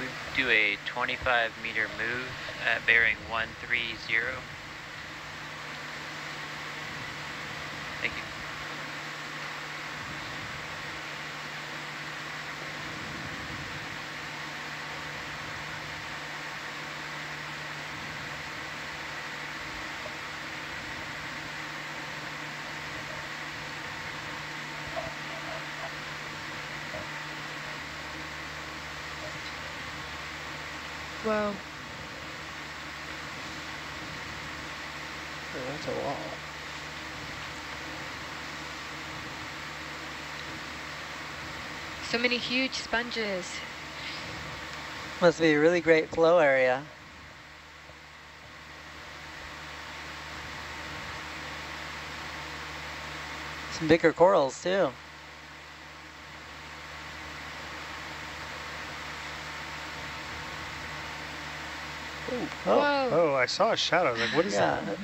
We do a 25 meter move at bearing 130. Thank you. Whoa. Yeah, that's a wall. So many huge sponges. Must be a really great flow area. Some bigger corals too. Ooh. Oh, Whoa. Oh, I saw a shadow. I was like, what is yeah. that?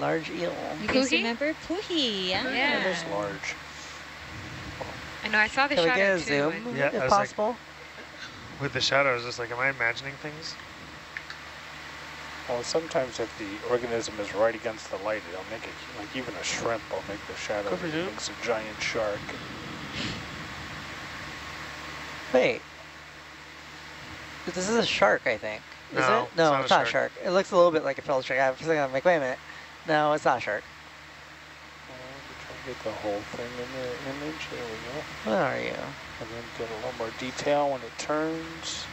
Large eel. You guys Puhi? remember Puhi? Yeah. Yeah. It is large. I know, I saw the Can we shadow get a too. zoom Yeah, if was like- possible? With the shadow, I was just like, am I imagining things? Well, sometimes if the organism is right against the light, it'll make it, like even a shrimp will make the shadow, Go it zoom. makes a giant shark. Wait. This is a shark, I think. Is No, it? it's No, not a it's not a shark. shark. It looks a little bit like a fellow shark. I was thinking, I'm like, wait a minute. No, it's not a shark. Uh, we try to get the whole thing in the image. There we go. Where are you? And then get a little more detail when it turns.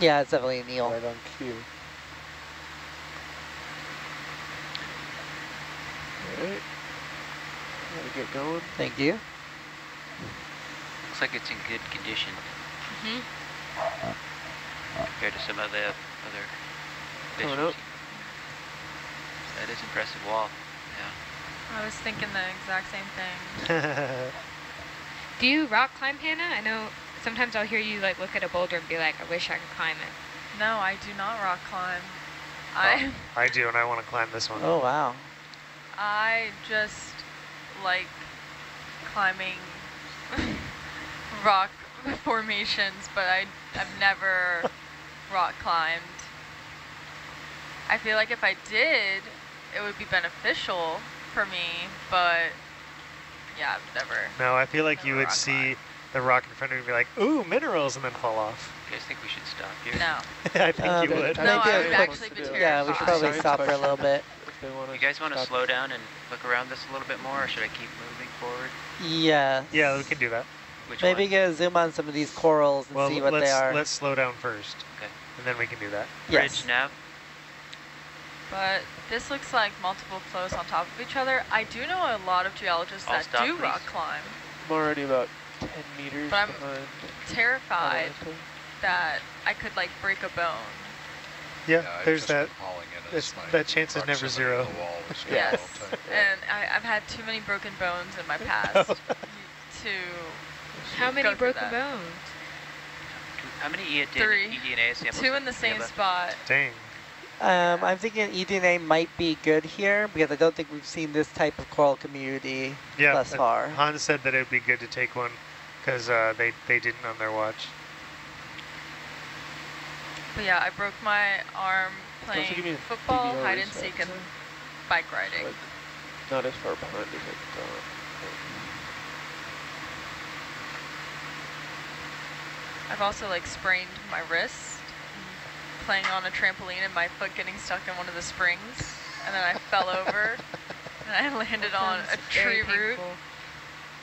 Yeah, it's definitely an eel. Right on cue. Alright. Gotta get going. Thank you. Looks like it's in good condition Mhm. compared to some of the other fish. Coming up. Seen. That is impressive wall. Yeah. I was thinking the exact same thing. Do you rock climb, Hannah? I know sometimes I'll hear you like look at a boulder and be like, I wish I could climb it. No, I do not rock climb. Oh, I I do, and I want to climb this one. Oh, wow. I just like climbing rock formations, but I I've never rock climbed. I feel like if I did, it would be beneficial for me, but yeah, I've never. No, I feel like you would rock see the rock in front of you and be like, ooh, minerals, and then fall off. You guys think we should stop here? No. I think Uh, you would. I No, think I it would actually be terrified. Yeah, we should probably Science stop for a little bit. If they wanna You guys want to slow down and look around this a little bit more, or should I keep moving forward? Yeah. Yeah, we can do that. Which Maybe one? get a zoom on some of these corals and Well, see what they are. let's slow down first, Okay. and then we can do that. yes. Bridge nav? But this looks like multiple flows on top of each other. I do know a lot of geologists I'll that stop, do rock climb. I'm already about 10 meters But I'm behind. Terrified that I could like break a bone. Yeah, Yeah, there's that. been in that's- that chance is never zero. to the wall is good Yes, all the time. and I, I've had too many broken bones in my past to. How many broken bones? How many E Three. eDNA samples? Two in the do we have same spot. Dang. Um, I'm thinking eDNA might be good here because I don't think we've seen this type of coral community Yeah. thus far. Hans said that it would be good to take one because uh, they they didn't on their watch. But yeah, I broke my arm playing give me a football, DVR hide and seek, and bike riding. But not as far behind as I thought. I've also like sprained my wrist playing on a trampoline and my foot getting stuck in one of the springs, and then I fell over and I landed on a tree root. painful.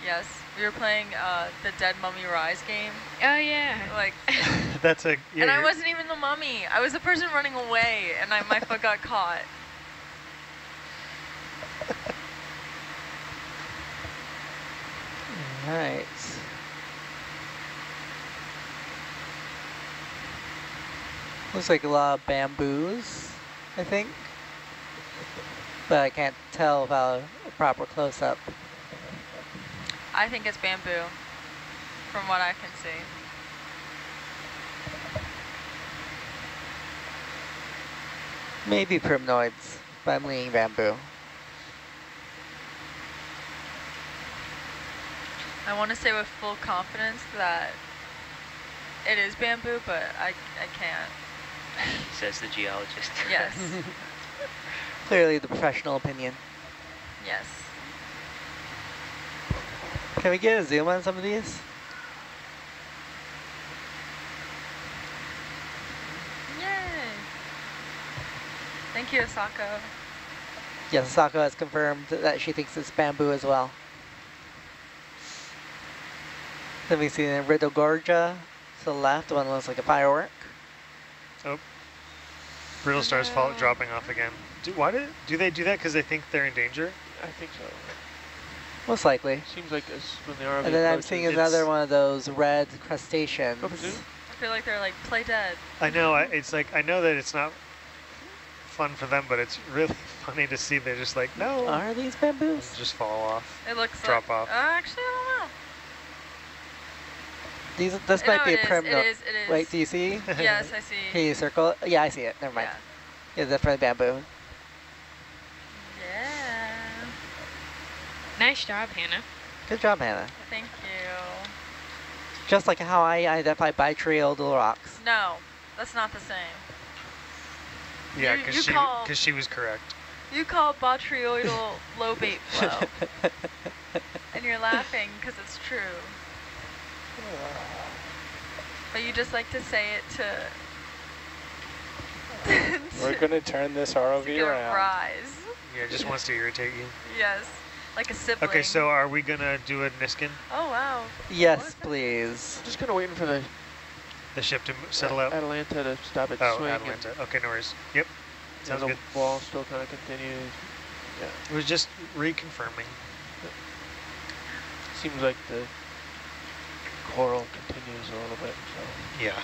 Yes, we were playing uh, the Dead Mummy Rise game. Oh yeah. Like, That's a. Yeah, and I wasn't even the mummy. I was the person running away, and I, my foot got caught. Right. Looks like a lot of bamboos, I think. But I can't tell without a proper close-up. I think it's bamboo, from what I can see. Maybe primnoids, but I'm leaning bamboo. I want to say with full confidence that it is bamboo, but I, I can't. Says the geologist. Yes. Clearly the professional opinion. yes. Can we get a zoom on some of these? Yay. Thank you, Asako. Yes, Asako has confirmed that she thinks it's bamboo as well. Then we see the Iridogorgia to the left, one looks like a firework. Brittle stars fall, dropping off again. Do, why did, do they do that because they think they're in danger? I think so. Most likely. Seems like as when the ROV And then I'm seeing another one of those red crustaceans. Go for zoom. I feel like they're like, play dead. I know, I, it's like, I know that it's not fun for them, but it's really funny to see they're just like, no. Are these and bamboos? just fall off. It looks Drop like, off. Uh, actually, I don't know. These, this might no, be a is, primno. It is, it is. Wait, do you see? yes, I Can see. you circle? Yeah, I see it. Never mind. Yeah. Yeah, definitely bamboo. yeah. Nice job, Hannah. Good job, Hannah. Thank you. Just like how I identify botryoidal rocks. No, that's not the same. Yeah, You- you because she, cause she was correct. You call botryoidal lobate flow, and you're laughing because it's true. But you just like to say it to. We're going to turn this ROV get around. rise. Yeah, just wants to irritate you. Yes, like a sibling. Okay, so are we gonna do a Niskin? Oh wow. yes, is that? please. Just kind of waiting for the The ship to settle out? Atalanta to stop its Oh, swing. and- Atalanta. Okay, no worries. Yep, and sounds the good. wall still kind of continues. Yeah. It was just reconfirming. Seems like the coral continues a little bit. So Yeah.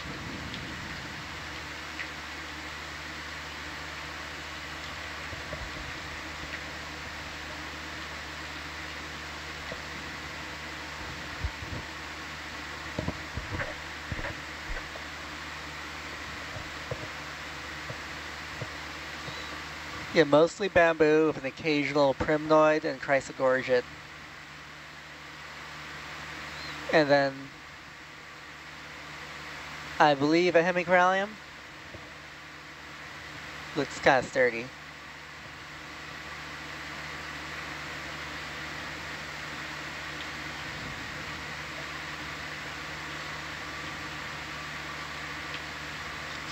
Yeah, mostly bamboo with an occasional primnoid and chrysogorgid. And then I believe a hemicorallium. Looks kind of sturdy.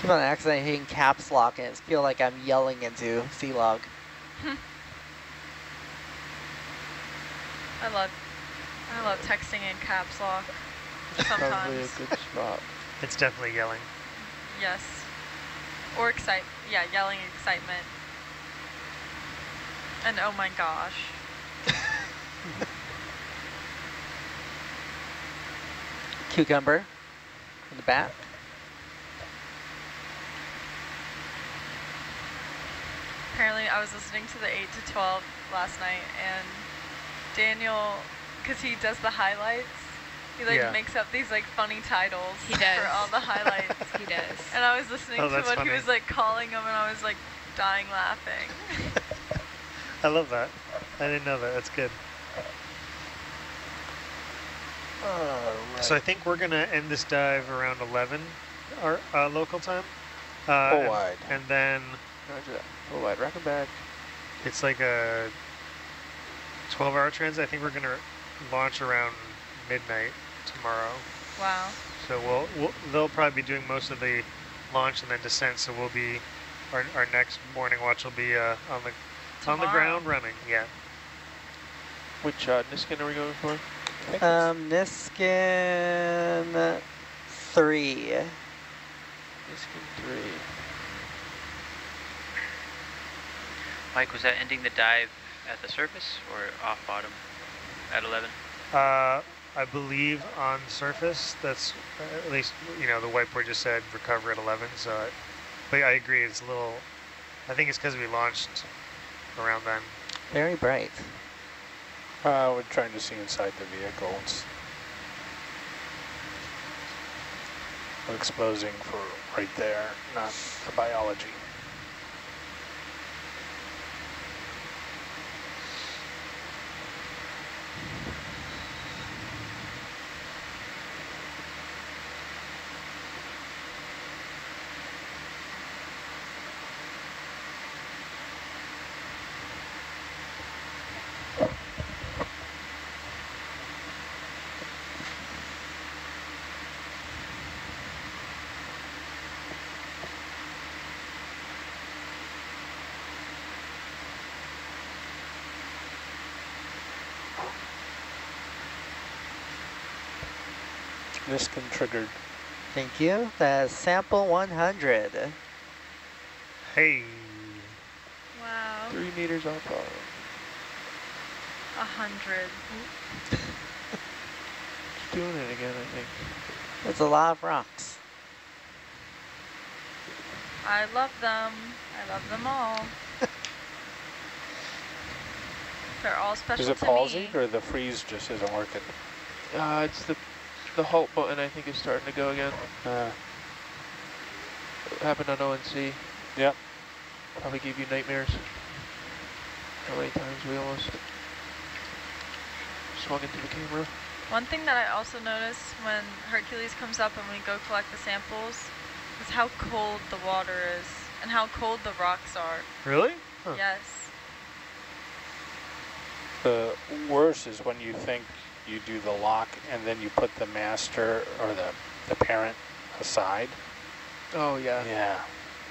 Keep on accidentally hitting caps lock and it feel like I'm yelling into Sealog. I love, I love texting in caps lock. probably a Sometimes. good spot. It's definitely yelling. Yes. Or excite. Yeah, yelling excitement. And oh my gosh. Cucumber in the back. Apparently, I was listening to the 8 to 12 last night, and Daniel, because he does the highlights, he like Yeah. makes up these like funny titles He does. for all the highlights. He does. and I was listening Oh, to that's what funny. he was like calling them, and I was like dying laughing. I love that. I didn't know that. That's good. So I think we're gonna end this dive around 11, our uh, local time. Uh, Full and, wide. and then Roger that. Full wide, rack 'em back. it's like a 12-hour transit. I think we're gonna launch around midnight tomorrow. wow. So we'll, we'll they'll probably be doing most of the launch and then descent. So we'll be our, our next morning watch will be uh, on the on the ground running. Yeah. Which uh, Niskin are we going for? Um, Niskin three. Niskin 3. Mike, was that ending the dive at the surface or off bottom at 11? Uh, I believe on surface, that's at least, you know, the whiteboard just said recover at 11. So, I, but I agree, it's a little, I think it's because we launched around then. Very bright. Uh, we're trying to see inside the vehicles. We're exposing for right there, not the biology. Niskin triggered. Thank you. That's sample 100. Hey. Wow. Three meters off bottom. A hundred. It's doing it again, I think. That's a lot of rocks. I love them. I love them all. They're all special Is it to palsy me. or the freeze just isn't working? Uh, it's the the halt button, I think, is starting to go again. Uh, It happened on ONC. Yep. Probably gave you nightmares. How many times we almost swung into the camera. One thing that I also notice when Hercules comes up and we go collect the samples is how cold the water is and how cold the rocks are. Really? Huh. Yes. the worst is when you think you do the lock and then you put the master or the, the parent aside. Oh, yeah. Yeah.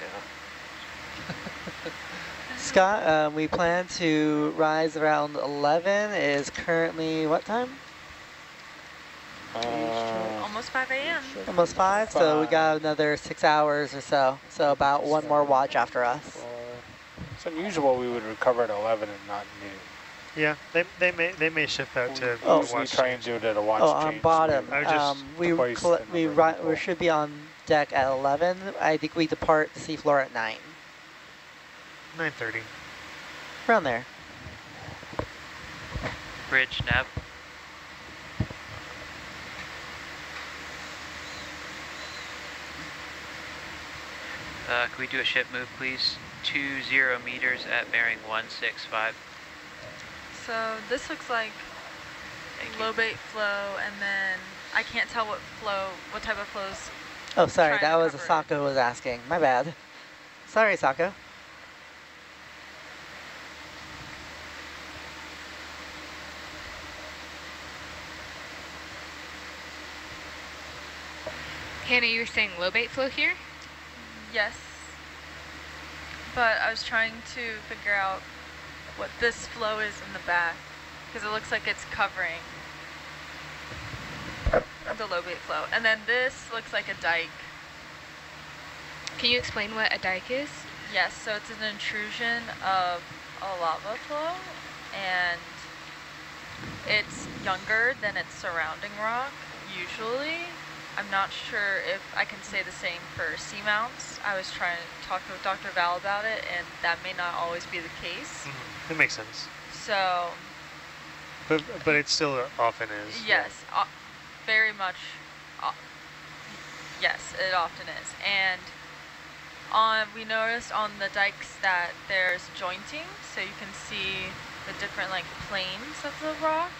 Yeah. Scott, um, we plan to rise around 11. It is currently what time? Uh, Almost 5 a.m. Almost 5, so we got another six hours or so. So about one more watch after us. it's unusual we would recover at 11 and not noon. Yeah, they, they may they may shift that to Oh. the we watch try and do it at a watch Oh, on bottom. I was just Um, we twice colle- the we number of ri- people. we should be on deck at 11. I think we depart the seafloor at 9. 9:30. Around there. Bridge nav. Uh, can we do a ship move, please? Two zero meters at bearing one six five. So this looks like Thank you. lobate flow and then I can't tell what flow, what type of flows. Oh, sorry, that was cover it. Asako was asking. My bad. Sorry, Asako. Hannah, you were saying lobate flow here? Yes. But I was trying to figure out what this flow is in the back because it looks like it's covering the lobate flow. And then this looks like a dike. Can you explain what a dike is? Yes, so it's an intrusion of a lava flow and it's younger than its surrounding rock usually. I'm not sure if I can say the same for seamounts. I was trying to talk with Dr. Val about it and that may not always be the case. Mhm. It makes sense. So But but it still often is. yeah. yes, uh, very much. Uh, yes, it often is. And on we noticed on the dikes that there's jointing, so you can see the different like planes of the rock.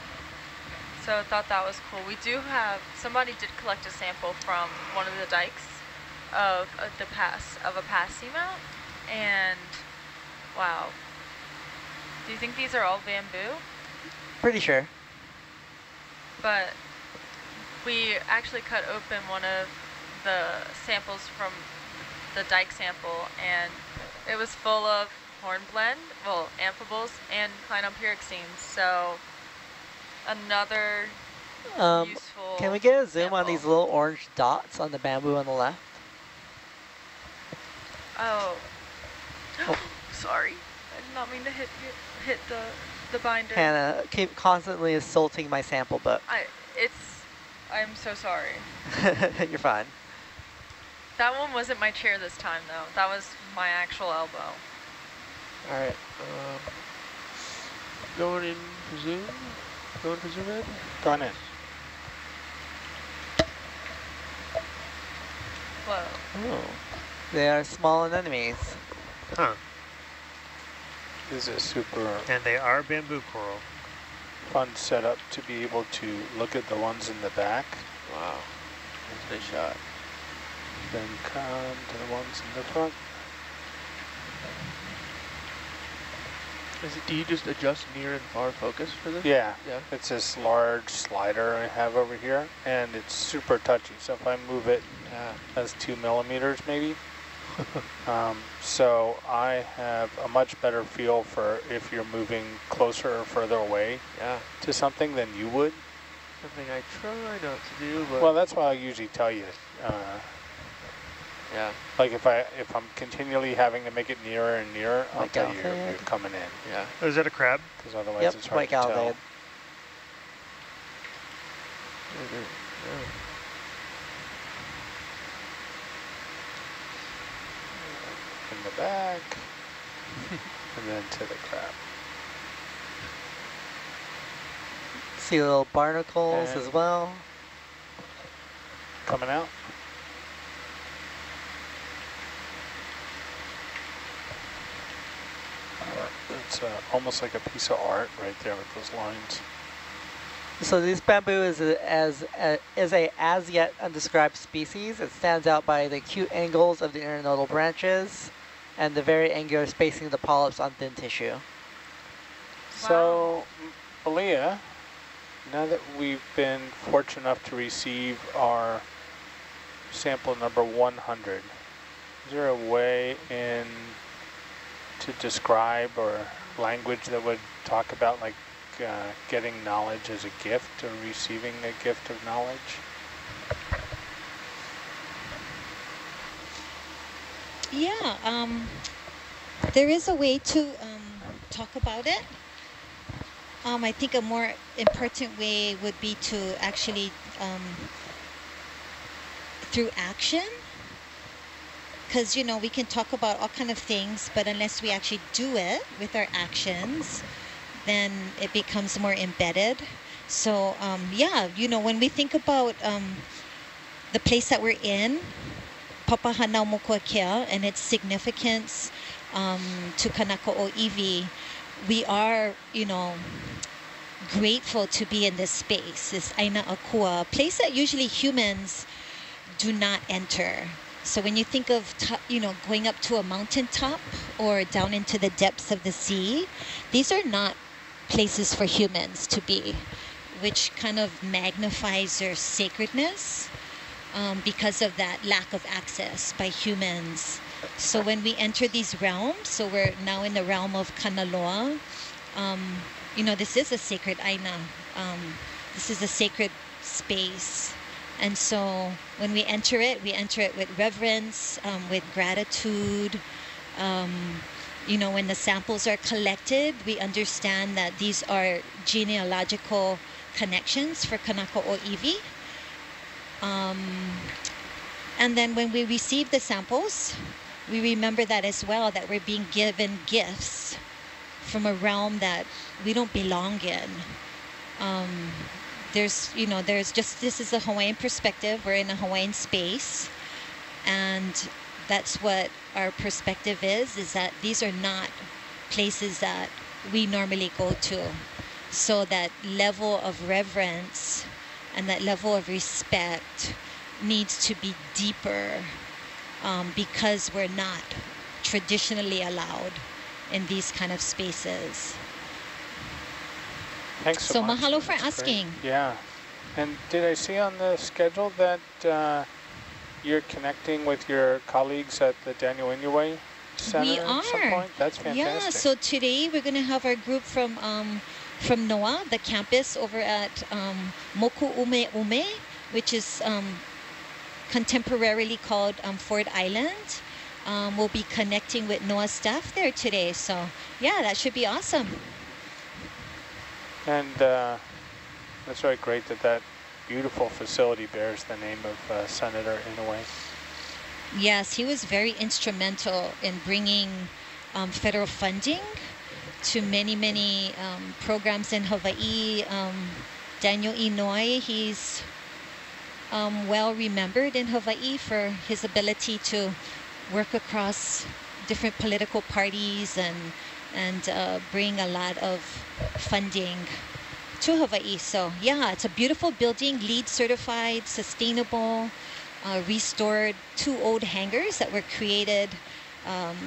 So I thought that was cool. We do have somebody did collect a sample from one of the dikes of uh, the pass of a pass seamount, and wow. Do you think these are all bamboo? Pretty sure. but we actually cut open one of the samples from the dike sample and it was full of hornblende, well, amphiboles and clinopyroxenes. So another Um, useful. can we get a zoom on these little orange dots on the bamboo on the left? Oh. Oh. Sorry. I did not mean to hit hit the the binder. Hannah, keep constantly assaulting my sample book. I it's I'm so sorry. You're fine. That one wasn't my chair this time though. That was my actual elbow. All right. Um, going in for zoom. Going for zoom ed. Gone in. Whoa. Oh. They are small anemones. Huh. This is super And they are bamboo coral. fun setup to be able to look at the ones in the back, Wow. That's a nice shot. then come to the ones in the front. Is it, do you just adjust near and far focus for this? Yeah, Yeah. it's this large slider I have over here, and it's super touchy. So if I move it, Yeah. that's two millimeters maybe. um, so I have a much better feel for if you're moving closer or further away Yeah. to something than you would. Something I try not to do, but Well, that's why I usually tell you. Uh, yeah, like if I if I'm continually having to make it nearer and nearer, I'll Like tell you you're, you're coming in yeah. Oh, is that a crab? because otherwise Yep, it's hard white to tell. galvade. Okay, yeah. In the back, and then to the crab. See little barnacles And- as well. Coming out. It's uh, almost like a piece of art right there with those lines. So this bamboo is a, as a, is a as yet undescribed species. It stands out by the acute angles of the internodal branches and the very angular spacing of the polyps on thin tissue. So, Aaliyah, now that we've been fortunate enough to receive our sample number 100, is there a way in to describe or language that would talk about like uh, getting knowledge as a gift or receiving a gift of knowledge? Yeah, um, there is a way to um, talk about it. Um, I think a more important way would be to actually, um, through action, because, you know, we can talk about all kind of things, but unless we actually do it with our actions, then it becomes more embedded. So, um, yeah, you know, when we think about um, the place that we're in, Papahanaumokuakea and its significance um, to Kanaka Iwi, we are, you know, grateful to be in this space, this Aina Akua, place that usually humans do not enter. So when you think of, you know, going up to a mountaintop or down into the depths of the sea, these are not places for humans to be, which kind of magnifies their sacredness um, because of that lack of access by humans. So when we enter these realms, so we're now in the realm of Kanaloa, um, you know, this is a sacred aina. Um, this is a sacred space. And so when we enter it, we enter it with reverence, um, with gratitude. Um, you know, when the samples are collected, we understand that these are genealogical connections for Kanaka Oiwi. Um, and then when we receive the samples, we remember that as well, that we're being given gifts from a realm that we don't belong in. Um, there's, you know, there's just, this is a Hawaiian perspective. We're in a Hawaiian space. And that's what our perspective is, is that these are not places that we normally go to. So that level of reverence and that level of respect needs to be deeper um, because we're not traditionally allowed in these kind of spaces. Thanks so, So much. mahalo for That's great. asking. Yeah. And did I see on the schedule that uh, you're connecting with your colleagues at the Daniel Inouye Center We at some are. point? That's fantastic. Yeah, so today we're going to have our group from um, from NOAA, the campus over at um, Mokuumeume, which is um, contemporarily called um, Ford Island. Um, we'll be connecting with NOAA staff there today. So yeah, that should be awesome. And uh, that's really great that that beautiful facility bears the name of uh, Senator Inouye. Yes, he was very instrumental in bringing um, federal funding to many, many um, programs in Hawaii. Um, Daniel Inouye, he's um, well remembered in Hawaii for his ability to work across different political parties and and uh, bring a lot of funding to Hawaii. So yeah, it's a beautiful building, LEED certified, sustainable, uh, restored two old hangars that were created um,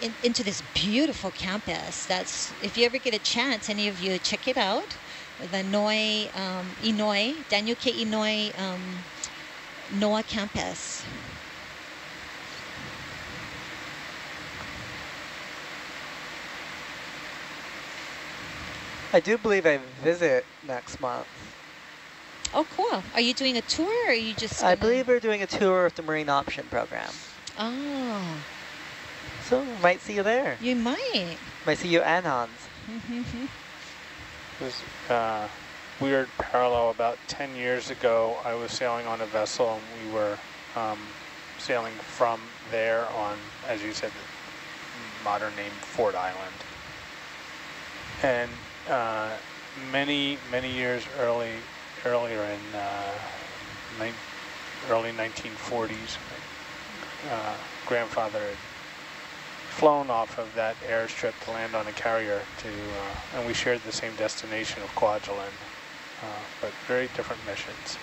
in, into this beautiful campus. That's if you ever get a chance, any of you check it out. The Noi um, Inouye, Daniel K. Inouye um, campus. I do believe I visit next month. Oh, cool. Are you doing a tour or are you just? I believe we're doing a tour of the Marine Option Program. Oh, So might see you there. you might. Might see you and Hans. This uh, weird parallel. About 10 years ago, I was sailing on a vessel and we were um, sailing from there on, as you said, the modern name Ford Island. And uh, many, many years early, earlier in uh, early 1940s, uh, grandfather had flown off of that airstrip to land on a carrier to, uh, and we shared the same destination of Kwajalein, uh, but very different missions.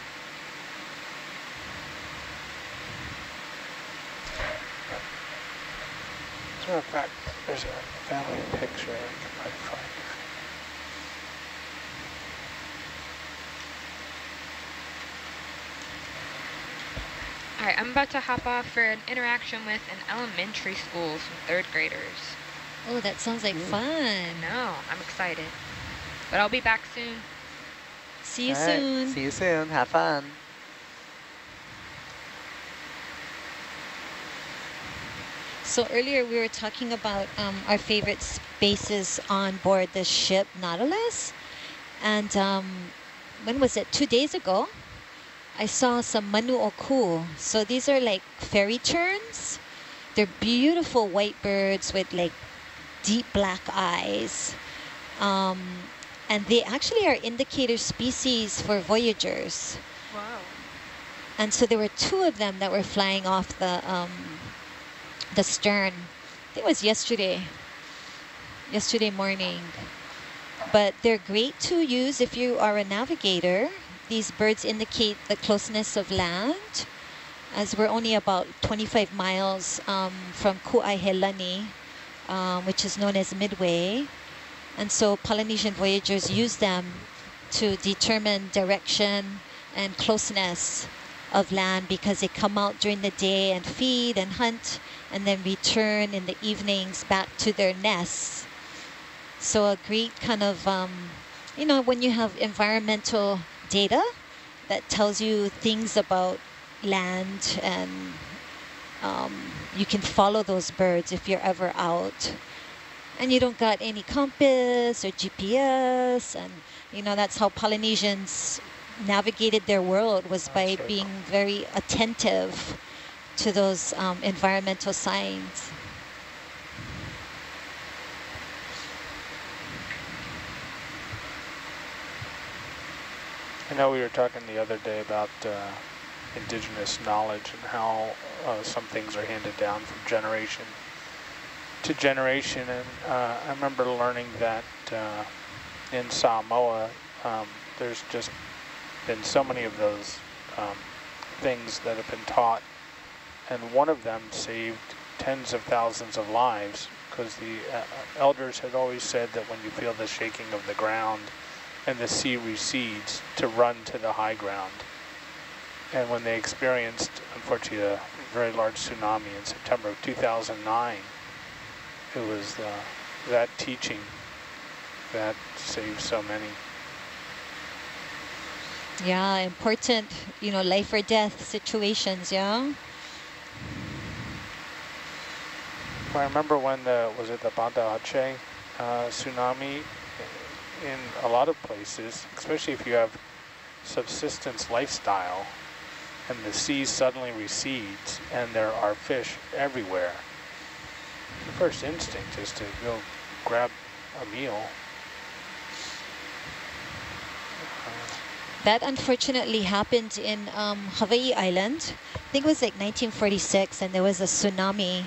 As a matter of fact, there's a family picture I can probably find. All right, I'm about to hop off for an interaction with an elementary school, some third graders. Oh, that sounds like I fun. No, I'm excited. But I'll be back soon. See you All right, soon. See you soon. Have fun. So earlier we were talking about um, our favorite spaces on board the ship Nautilus. And um, when was it? Two days ago, I saw some Manu Oku. So these are like fairy terns. They're beautiful white birds with like deep black eyes. Um, and they actually are indicator species for voyagers. Wow. And so there were two of them that were flying off the um, the stern. I think it was yesterday, yesterday morning. But they're great to use if you are a navigator. These birds indicate the closeness of land, as we're only about 25 miles um, from Ku'aihelani, um, which is known as Midway. And so Polynesian voyagers use them to determine direction and closeness of land because they come out during the day and feed and hunt and then return in the evenings back to their nests. So a great kind of, um, you know, when you have environmental data that tells you things about land and um, you can follow those birds if you're ever out and you don't got any compass or GPS and you know that's how Polynesians navigated their world was by being very attentive to those um, environmental signs. I know we were talking the other day about uh, indigenous knowledge and how uh, some things are handed down from generation to generation. And uh, I remember learning that uh, in Samoa, um, there's just been so many of those um, things that have been taught. And one of them saved tens of thousands of lives because the uh, elders had always said that when you feel the shaking of the ground and the sea recedes, to run to the high ground. And when they experienced, unfortunately, a very large tsunami in September of 2009, it was uh, that teaching that saved so many. Yeah, important, you know, life or death situations, yeah? I remember when the, was it the Banda Aceh uh, tsunami in a lot of places, especially if you have subsistence lifestyle and the sea suddenly recedes and there are fish everywhere. The first instinct is to go grab a meal. That unfortunately happened in um, Hawaii Island. I think it was like 1946 and there was a tsunami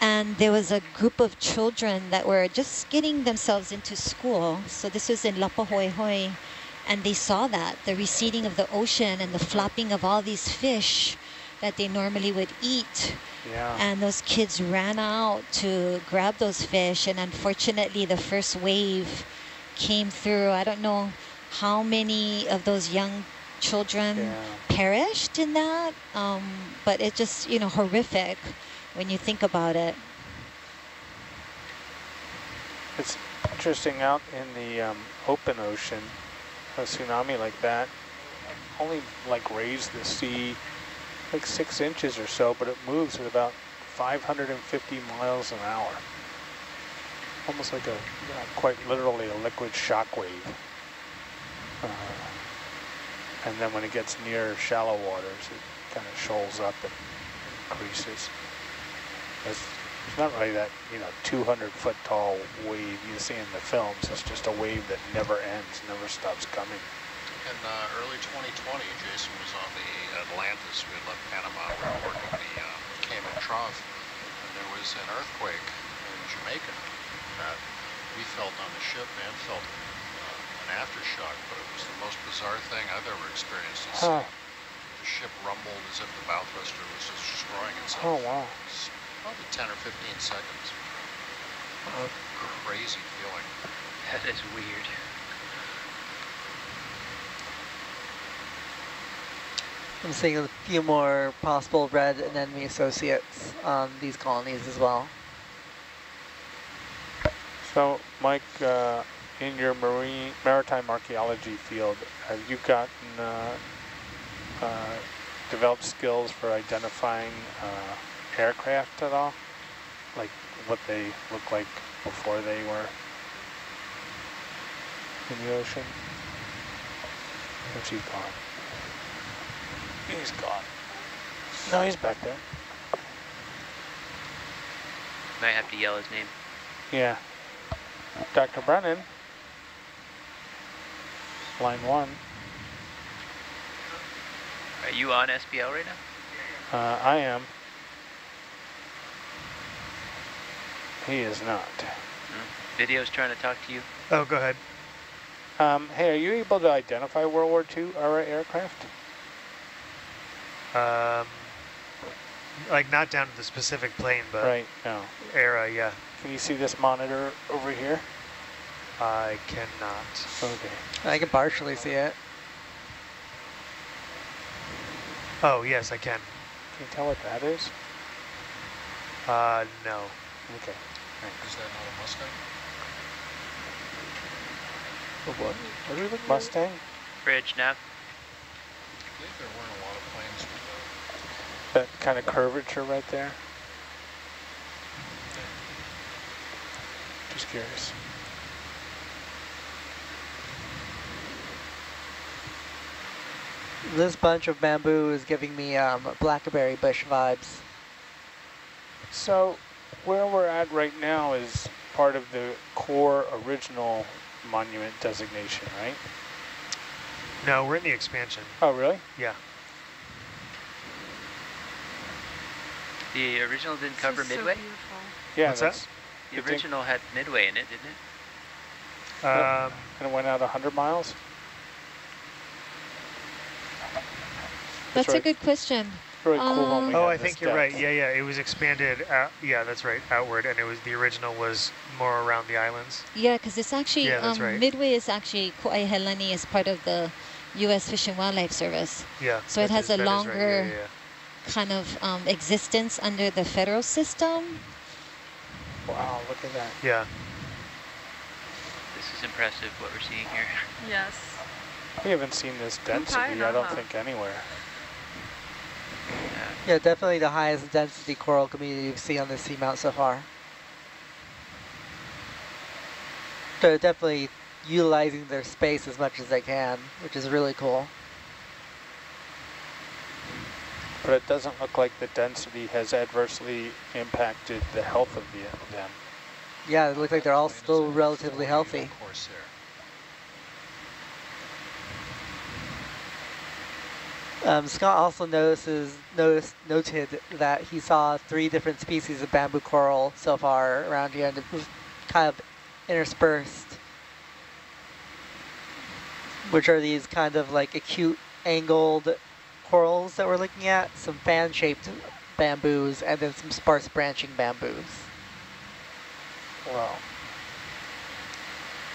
and there was a group of children that were just getting themselves into school. So this was in Laupahoehoe and they saw that, the receding of the ocean and the flopping of all these fish that they normally would eat. Yeah. And those kids ran out to grab those fish and unfortunately the first wave came through. I don't know how many of those young children Yeah. perished in that, um, but it's just, you know, horrific when you think about it. It's interesting out in the um, open ocean, a tsunami like that, only like raised the sea like six inches or so, but it moves at about 550 miles an hour. Almost like a, uh, quite literally a liquid shock wave. Uh, and then when it gets near shallow waters, it kind of shoals up and increases. It's, it's not really that, you know, 200 foot tall wave you see in the films. It's just a wave that never ends, never stops coming. In uh, early 2020, Jason was on the Atlantis. We had left Panama. We were working the uh, Cayman Trough, and there was an earthquake in Jamaica that we felt on the ship and felt uh, an aftershock, but it was the most bizarre thing I've ever experienced. Huh. The ship rumbled as if the bow thruster was just destroying itself. Oh, wow. It's probably 10 or 15 seconds. Uh, Crazy feeling. That is weird. I'm seeing a few more possible red anemone associates on these colonies as well. So, Mike, uh, in your marine maritime archaeology field, have you gotten uh, uh, developed skills for identifying uh, aircraft at all? Like what they look like before they were in the ocean? Where's he gone? He's gone. No, he's back there. Might have to yell his name. Yeah. Dr. Brennan. Line one. Are you on SPL right now? Uh, I am. He is not. Video's trying to talk to you. Oh, go ahead. Um, hey, are you able to identify World War II era aircraft? Um, like not down to the specific plane, but right, no. era, yeah. Can you see this monitor over here? I cannot. Okay. I can partially see it. Oh, yes, I can. Can you tell what that is? Uh, no. Okay. Is that not a Mustang? what? What are we looking Mustang? Bridge nav. I believe there weren't a lot of planes with That kind of curvature right there? Just curious. This bunch of bamboo is giving me um, blackberry bush vibes. So where we're at right now is part of the core original monument designation, right? No, we're in the expansion. Oh, really? Yeah. The original didn't This cover is so Midway? beautiful. Yeah, What's that? The original had Midway in it, didn't it? Um, and it went out 100 miles? That's a right. good question. Really cool when we oh, I think you're right. Yeah, yeah. It was expanded. Out, yeah, that's right. Outward, and it was the original was more around the islands. Yeah, because it's actually, Yeah, that's um, right. Midway is actually, Ku'aihelani is part of the U.S. Fish and Wildlife Service. Yeah. So it has is- a that is right. longer- Yeah, yeah, Kind of um, existence under the federal system. Wow, look at that. yeah. This is impressive what we're seeing here. Yes. We haven't seen this density, I don't think, anywhere. Yeah. Yeah, definitely the highest density coral community you've seen on this seamount so far. They're definitely utilizing their space as much as they can, which is really cool. But it doesn't look like the density has adversely impacted the health of the, them. Yeah, it looks like they're all still relatively Flying healthy. Corsair. Um, Scott also notices noticed noted that he saw three different species of bamboo coral so far around here, and it was kind of interspersed, which are these kind of like acute angled corals that we're looking at, some fan-shaped bamboos, and then some sparse branching bamboos. Wow.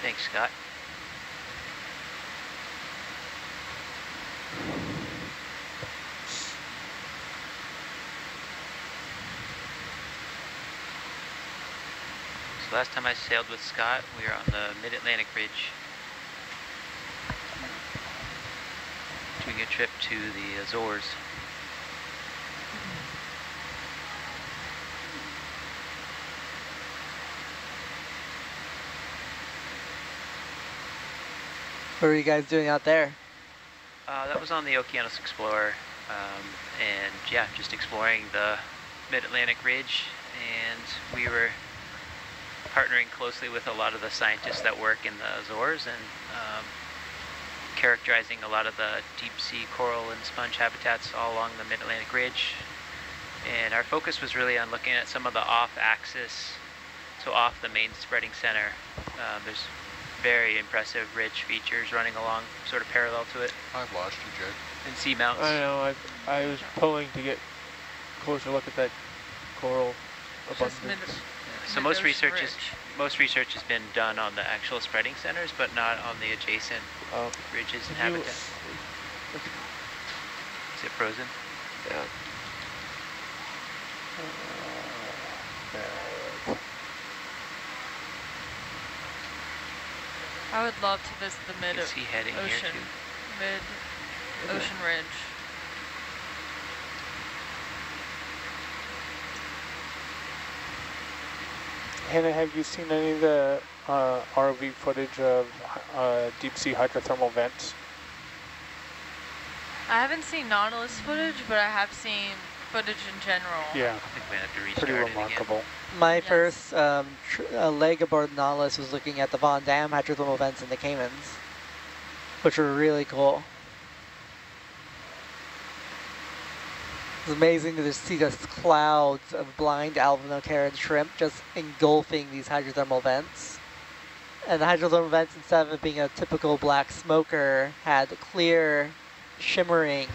Thanks, Scott. So last time I sailed with Scott, we were on the Mid-Atlantic Ridge. Doing a trip to the Azores. What are you guys doing out there? Uh, that was on the Okeanos Explorer, um, and yeah, just exploring the Mid-Atlantic Ridge, and we were partnering closely with a lot of the scientists that work in the Azores and um, characterizing a lot of the deep sea coral and sponge habitats all along the Mid-Atlantic Ridge. And our focus was really on looking at some of the off-axis, so off the main spreading center. Um, there's very impressive ridge features running along sort of parallel to it. I've lost you, Jake. And seamounts. I know. I I was pulling to get closer look at that coral It's just mid- abundance. So most mid-ocean research is most research has been done on the actual spreading centers, but not on the adjacent Oh, ridges and If you- habitats. Is it frozen? yeah. I would love to visit the mid Is he heading here ocean, too? mid ocean ridge. Hannah, have you seen any of the uh, ROV footage of uh, deep sea hydrothermal vents? I haven't seen Nautilus footage, but I have seen footage in general. Yeah, I think we have to restart pretty it again. remarkable. My Yes. first um, tr uh, leg aboard Nautilus was looking at the Von Damm hydrothermal vents in the Caymans, which were really cool. It's amazing to see just clouds of blind alvinocarid shrimp just engulfing these hydrothermal vents. And the hydrothermal vents, instead of being a typical black smoker, had clear, shimmering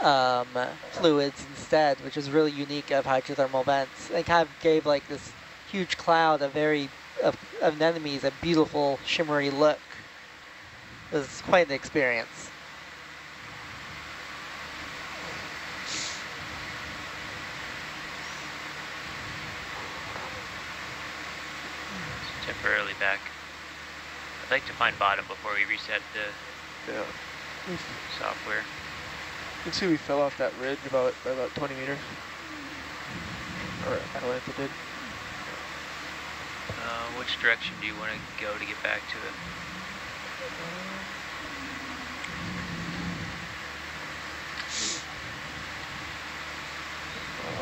um, fluids instead, which is really unique of hydrothermal vents. It kind of gave like this huge cloud a very, of, of anemones, a beautiful shimmery look. It was quite an experience. It's temporarily back. I'd like to find bottom before we reset the Yeah. software. You can see we fell off that ridge about by about 20 meters. Or Atalanta did. Uh, which direction do you want to go to get back to it?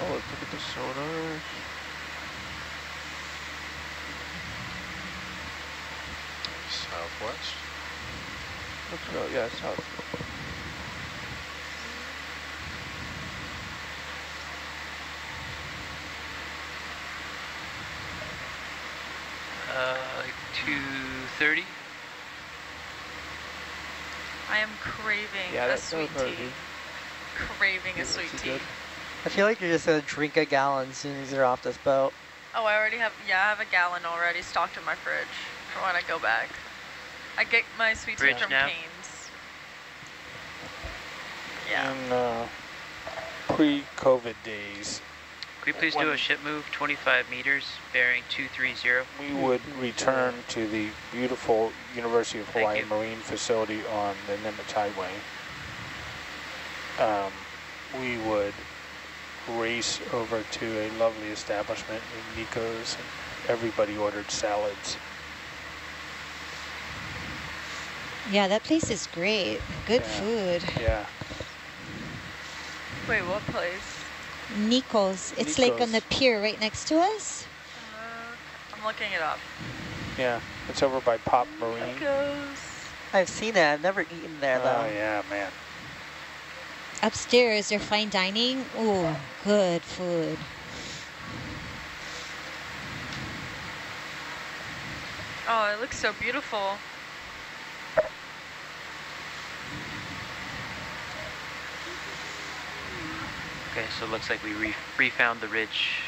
Oh, let's look at the sonar. Southwest. Let's go, yeah, south. Uh, like 230? I am craving Yeah, a that, that sweet tea. be Craving a sweet tea. good. I feel like you're just gonna drink a gallon as soon as you're off this boat. Oh, I already have, yeah, I have a gallon already stocked in my fridge for when I go back. I get my sweet tea from now? Cane's. Yeah. In uh, pre-COVID days, Could we please do a ship move 25 meters, bearing 230? we would return to the beautiful University of Hawaii. Marine facility on the Nimitz Highway. Um, we would race over to a lovely establishment in Nico's and everybody ordered salads. Yeah, that place is great. Good Yeah. food. Yeah, Wait, what place? Nico's. It's like on the pier right next to us. Uh, I'm looking it up. yeah. It's over by Pop Marine. Goes. I've seen it. I've never eaten there though. Oh yeah, man. Upstairs, they're fine dining. Oh, good food. Oh, it looks so beautiful. Okay, so it looks like we re refound the ridge.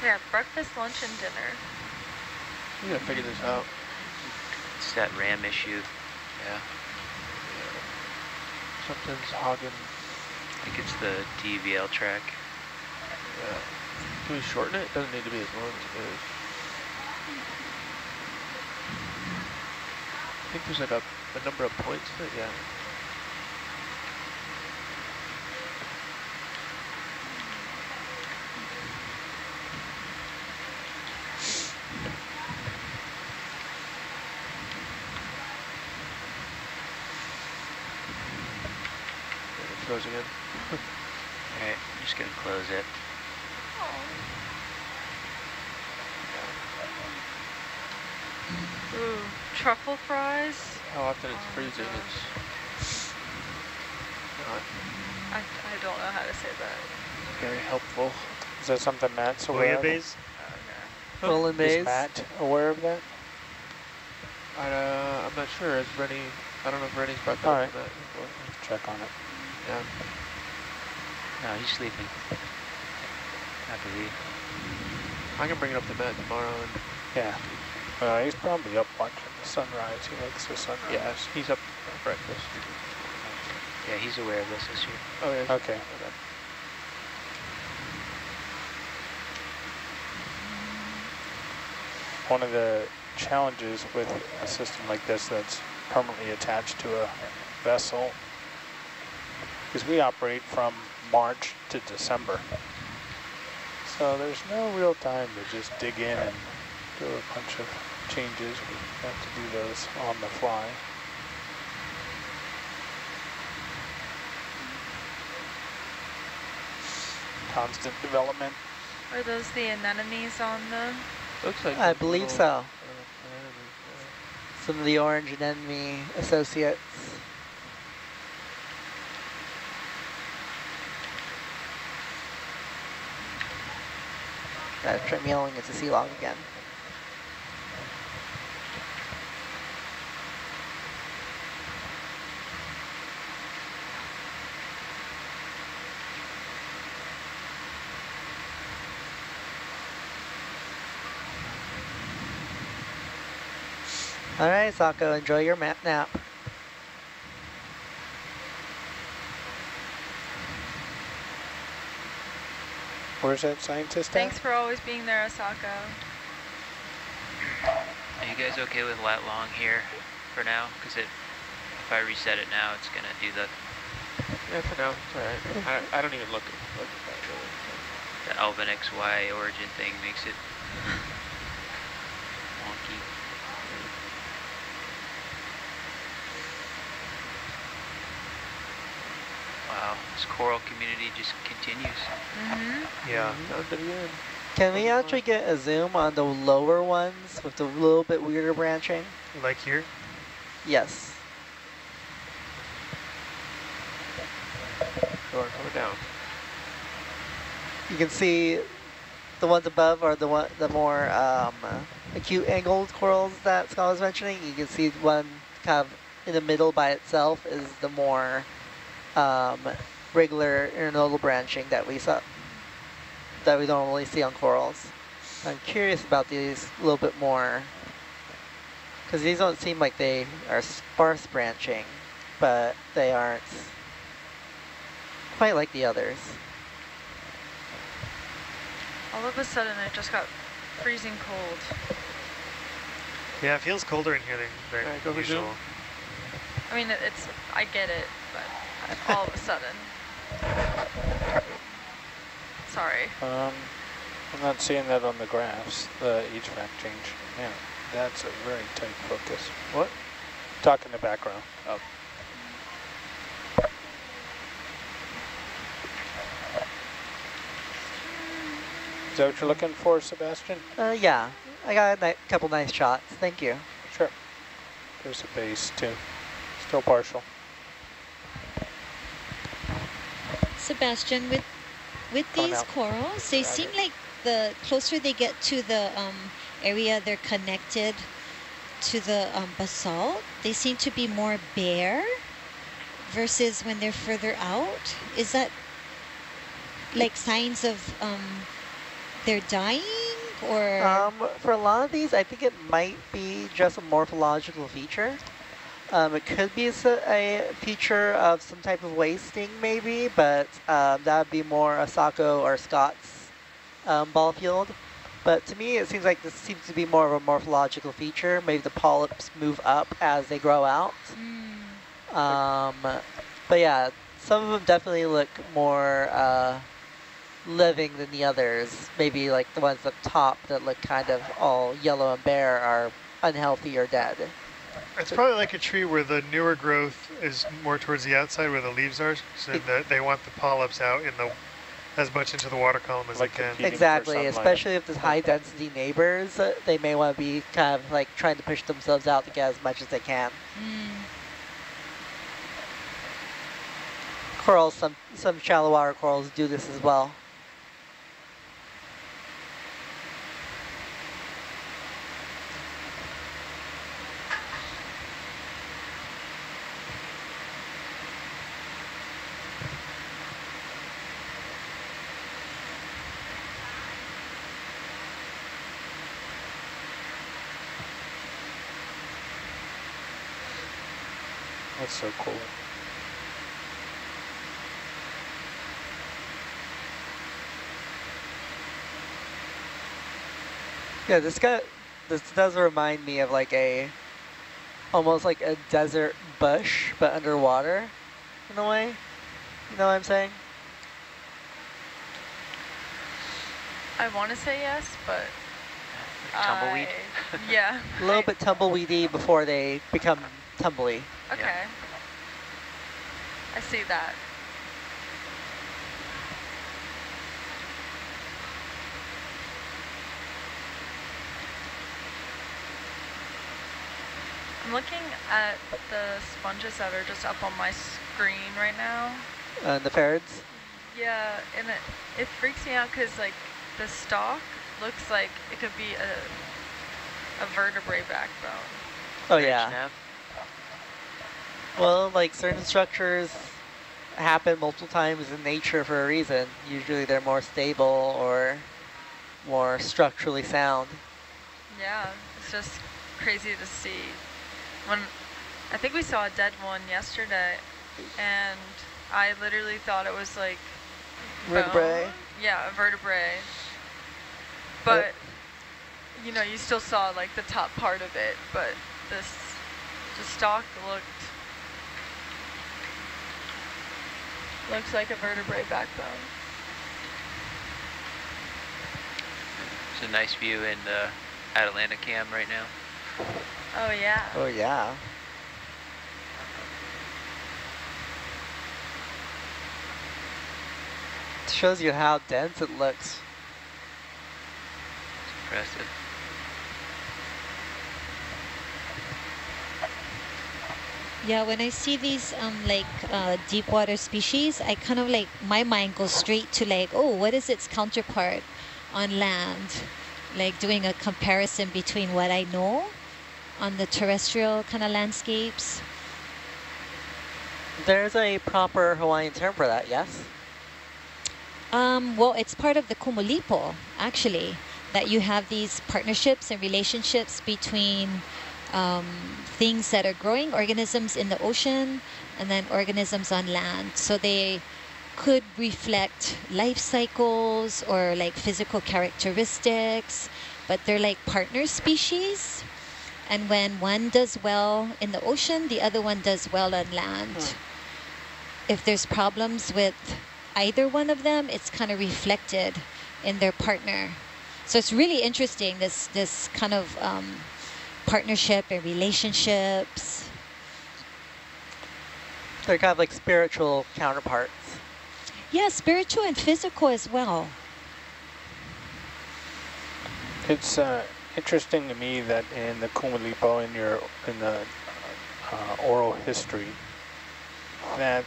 Yeah, breakfast, lunch, and dinner. We gotta figure this out. It's that RAM issue. Yeah, Something's hogging. I think it's the DVL track. Yeah. Can we shorten it? Doesn't need to be as long as it is. I think there's like a, a number of points. That, yeah. And it again. Alright, I'm just gonna close it. Ooh, truffle fries? How often it's freezing is not I, I don't know how to say that. very helpful. Is that something Matt's aware of? Bouillabaisse? Okay. Roland Is Bays. Matt aware of that? I, uh, I'm not sure. Is Rennie? I don't know if Rennie's brought that All up right. that before. Check on it. Yeah. No, he's sleeping. I believe. I can bring it up to bed tomorrow. And Yeah. Well, he's probably up watching the sunrise. He likes the sunrise. yeah, he's up for breakfast. Yeah, he's aware of this issue. Oh yeah. Okay. One of the challenges with a system like this that's permanently attached to a vessel is we operate from March to December. So there's no real time to just dig in and do a bunch of changes. We have to do those on the fly. Constant development. Are those the anemones on the... Looks like. I believe so. Some of the orange anemone associates. Gotta try yelling at the Sealog again. All right, Sako, enjoy your map nap. Where's that scientist Thanks at? for always being there, Asako. Are you guys okay with lat long here for now? Because if I reset it now, it's gonna do the, Yeah, for now, it's all right. I, I don't even look at, look at that really. the Alvin XY origin thing makes it wonky. Wow, this coral community just continues. Mm-hmm. Yeah. Down to the end. Can we actually get a zoom on the lower ones with the little bit weirder branching? Like here? Yes. Sure, coming down. You can see the ones above are the one, the more um, acute angled corals that Scott was mentioning. You can see one kind of in the middle by itself is the more um, regular internodal branching that we saw that we normally see on corals. I'm curious about these a little bit more because these don't seem like they are sparse branching, but they aren't quite like the others. All of a sudden, it just got freezing cold. Yeah, it feels colder in here than, than Alright, go for usual. I mean, it's, I get it, but all of a sudden. Sorry. Um, I'm not seeing that on the graphs, the HVAC change. Yeah, that's a very tight focus. What? Talk in the background. Oh. Is that what you're looking for, Sebastian? Uh, yeah, I got a ni couple nice shots. Thank you. Sure. There's a base too. Still partial. Sebastian, with with these corals, they seem like the closer they get to the um, area they're connected to the um, basalt, they seem to be more bare versus when they're further out. Is that like signs of um, they're dying or? Um, for a lot of these, I think it might be just a morphological feature. Um, it could be a, feature of some type of wasting, maybe, but um, that would be more Asako or Scott's um, ball field. But to me, it seems like this seems to be more of a morphological feature. Maybe the polyps move up as they grow out. Mm. Um, but yeah, some of them definitely look more uh, living than the others. Maybe like the ones up top that look kind of all yellow and bare are unhealthy or dead. It's probably like a tree where the newer growth is more towards the outside where the leaves are, so It- that they want the polyps out in the as much into the water column as Like they can. Exactly, especially if there's high density neighbors, uh, they may want to be kind of like trying to push themselves out to get as much as they can. Mm. Corals, some, some shallow water corals do this as well. That's so cool. Yeah, this guy, this does remind me of like a, almost like a desert bush, but underwater, in a way. You know what I'm saying? I want to say yes, but Tumbleweed. I- yeah. A little bit tumbleweedy before they become tumbly. Okay. I see that. I'm looking at the sponges that are just up on my screen right now. Uh, the ferrets. Yeah, and it, it freaks me out because like the stalk looks like it could be a, a vertebrae backbone. Oh Ridge yeah. Well, like certain structures happen multiple times in nature for a reason. Usually they're more stable or more structurally sound. Yeah, it's just crazy to see. When I think we saw a dead one yesterday, and I literally thought it was like Vertebrae. bone. Yeah, a vertebrae. Uh, but you know, you still saw like the top part of it, but this the stalk looked looks like a vertebrae backbone. It's a nice view in uh, the Atalanta cam right now. Oh yeah. Oh yeah. It shows you how dense it looks. It's impressive. Yeah, when I see these um, like uh, deep water species, I kind of like, my mind goes straight to like, oh, what is its counterpart on land? Like doing a comparison between what I know on the terrestrial kind of landscapes. There's a proper Hawaiian term for that, yes? Um, well, it's part of the Kumulipo, actually, that you have these partnerships and relationships between um, things that are growing, organisms in the ocean, and then organisms on land. So they could reflect life cycles or like physical characteristics, but they're like partner species. And when one does well in the ocean, the other one does well on land. If there's problems with either one of them, it's kind of reflected in their partner. So it's really interesting, this, this kind of um, partnership and relationships. They're kind of like spiritual counterparts. Yeah, spiritual and physical as well. It's uh, interesting to me that in the Kumulipo, in your in the uh, oral history, that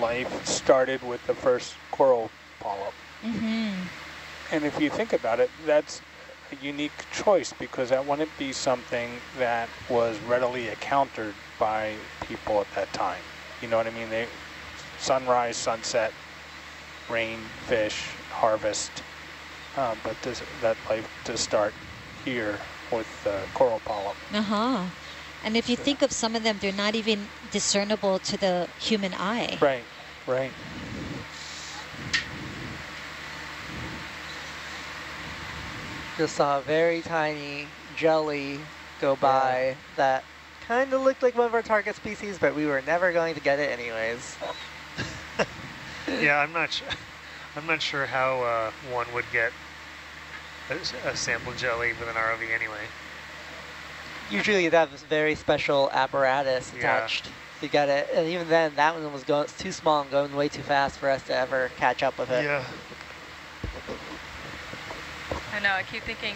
life started with the first coral polyp. Mm -hmm. And if you think about it, that's a unique choice because that wouldn't be something that was readily encountered by people at that time. You know what I mean? They sunrise, sunset, rain, fish, harvest. Uh, but this, that life to start here with uh, coral polyp. Uh-huh. And if you So- think of some of them, they're not even discernible to the human eye. Right, right. Just saw a very tiny jelly go by that kind of looked like one of our target species, but we were never going to get it anyways. yeah, I'm not sure. I'm not sure how uh, one would get a sample jelly with an ROV anyway. Usually you'd have this very special apparatus Yeah. attached to get it, and even then, that one was going too small and going way too fast for us to ever catch up with it. Yeah. I know, I keep thinking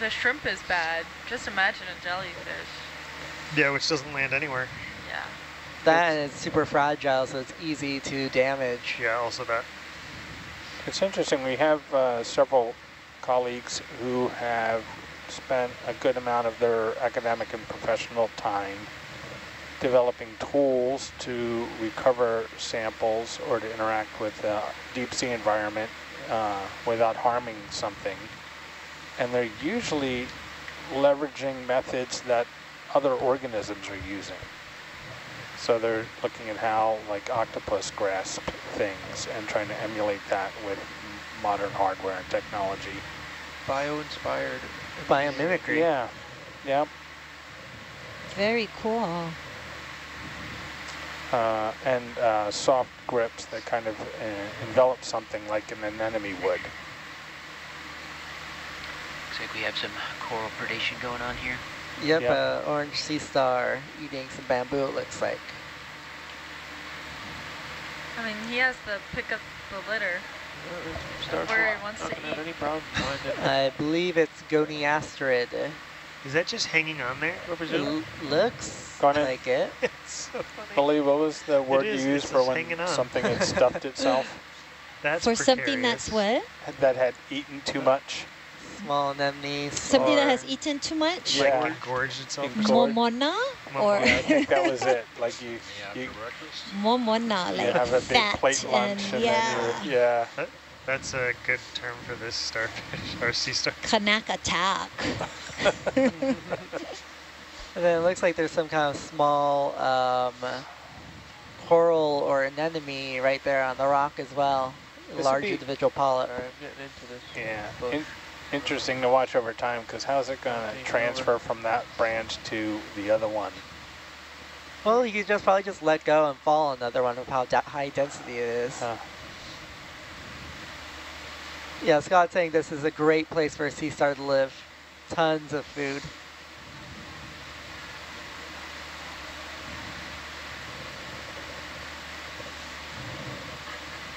the shrimp is bad. Just imagine a jellyfish. Yeah, which doesn't land anywhere. Yeah. That and it's super fragile, so it's easy to damage. Yeah, also that. It's interesting. We have uh, several colleagues who have spent a good amount of their academic and professional time developing tools to recover samples or to interact with the deep sea environment uh, without harming something. And they're usually leveraging methods that other organisms are using. So they're looking at how like octopus grasp things and trying to emulate that with modern hardware and technology. Bio-inspired. Biomimicry. Yeah, yeah. Very cool. Uh, and uh, soft grips that kind of uh, envelop something like an anemone would. Looks like we have some coral predation going on here. Yep, Yep. uh, orange sea star eating some bamboo, it looks like. I mean, he has the pick up the litter. Start Where he wants to eat. any problem I believe it's goniasterid. Is that just hanging on there? I presume. L- looks Go on like it. it's so funny. Believe what was the word is, you used for when something had stuffed itself That's For something that's what? that had eaten too much? Small anemones. Something that has eaten too much? Yeah. Like engorged itself. or something? Momona? Or Yeah, I think that was it. Like you, Yeah, you, after breakfast. momona, you like have a big fat plate lunch and and, yeah, then you're, yeah. That's a good term for this starfish or sea star. kanak attack. And then it looks like there's some kind of small um, coral or anemone right there on the rock as well. This large be- individual polyp. All right, I'm getting into this. Yeah, Book. in, interesting to watch over time because how's it going to Taking transfer from that branch to the other one? Well, you could just probably just let go and fall another one of how da- high density it is. Huh. Yeah, Scott's saying this is a great place for a sea star to live. Tons of food.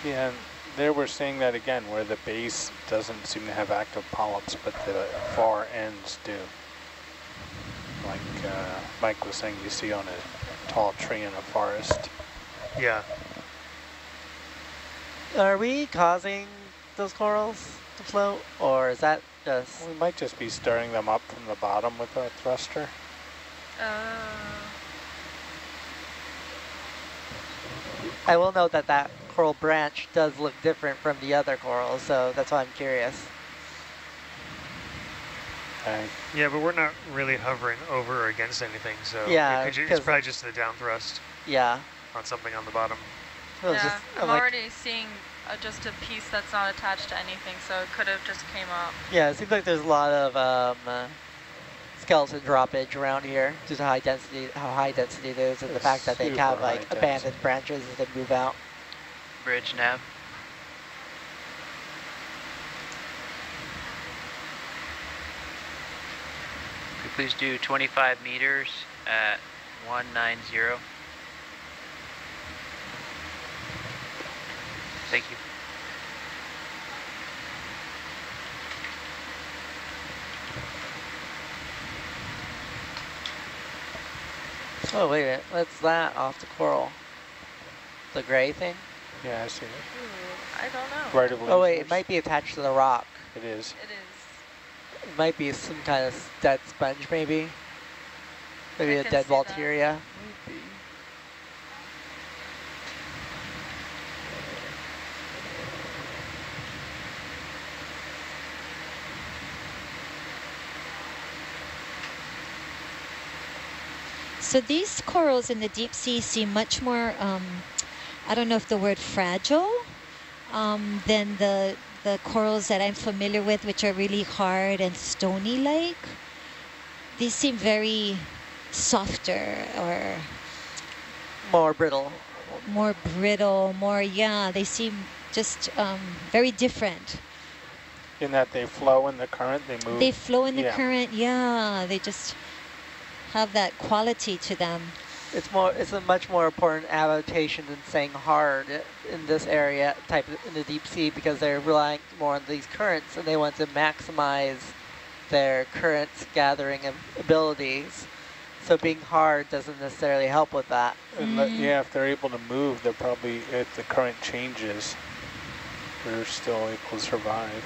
Yeah, and there we're seeing that again where the base doesn't seem to have active polyps, but the far ends do. Like uh, Mike was saying, you see on a tall tree in a forest. Yeah. Are we causing those corals to float, or is that just... We might just be stirring them up from the bottom with our thruster. Uh, I will note that that coral branch does look different from the other corals, so that's why I'm curious. Okay. Yeah, but we're not really hovering over or against anything, so Yeah, it could ju- probably just the down thrust Yeah. on something on the bottom. Yeah, just, I'm I'm like, already seeing uh, just a piece that's not attached to anything, so it could have just came up. yeah, it seems like there's a lot of um, uh, skeleton droppage around here due to high density, how high density it is, and the fact that they have like density. abandoned branches as they move out. Bridge nav. Please do 25 meters at 190. Thank you. Oh, wait a minute. What's that off the coral? The gray thing? Yeah, I see it. Ooh, I don't know. Right of Oh, wait, it might be attached to the rock. It is. It is. It might be some kind of dead sponge, maybe. Maybe I a dead see that. Maybe. So these corals in the deep sea seem much more, um, I don't know if the word fragile, um, than the the corals that I'm familiar with, which are really hard and stony-like, these seem very softer or More brittle. more brittle, more, yeah, they seem just um, very different. In that they flow in the current, they move. They flow in the yeah. current, yeah, they just have that quality to them. It's more. It's a much more important adaptation than saying hard in this area type of- in the deep sea because they're relying more on these currents and they want to maximize their current gathering abilities. So being hard doesn't necessarily help with that. And let- Mm. yeah, if they're able to move, they're probably, if the current changes, they're still able to survive.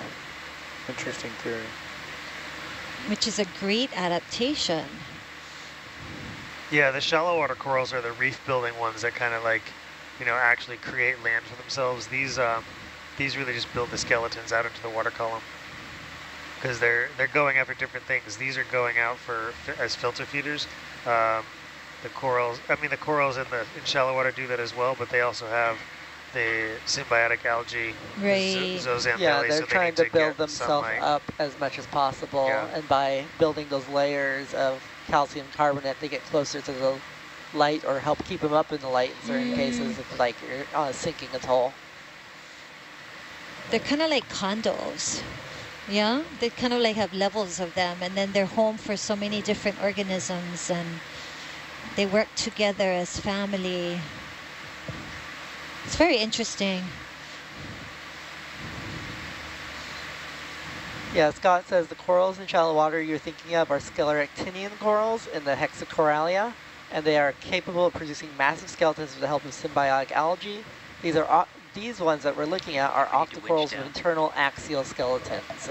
Interesting theory. which is a great adaptation. Yeah, the shallow water corals are the reef building ones that kind of like, you know, actually create land for themselves. These um, these really just build the skeletons out into the water column because they're they're going after different things. These are going out for as filter feeders. Um, the corals, I mean, the corals in the in shallow water do that as well, but they also have the symbiotic algae, Right. zo- zooxanthellae, Yeah, they're they trying need to to build themselves sunlight. up as much as possible, Yeah. and by building those layers of calcium carbonate, they get closer to the light or help keep them up in the light in certain Mm. cases if like you're on a sinking atoll. They're kind of like condos. Yeah, they kind of like have levels of them, and then they're home for so many different organisms, and they work together as family. It's very interesting. Yeah, Scott says the corals in shallow water you're thinking of are scleractinian corals in the hexacorallia, and they are capable of producing massive skeletons with the help of symbiotic algae. These are o- these ones that we're looking at are We need to winch octocorals with internal axial skeletons.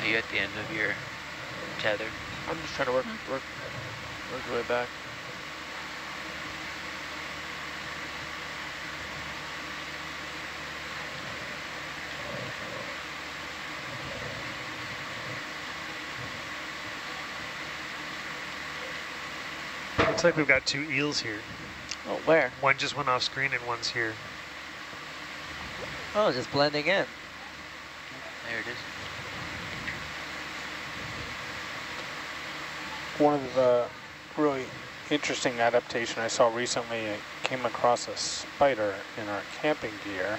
Are you at the end of your tether? I'm just trying to work mm-hmm. work work the way back. Looks like we've got two eels here. oh, where? One just went off screen and one's here. Oh, just blending in. There it is. One of the really interesting adaptation I saw recently, I came across a spider in our camping gear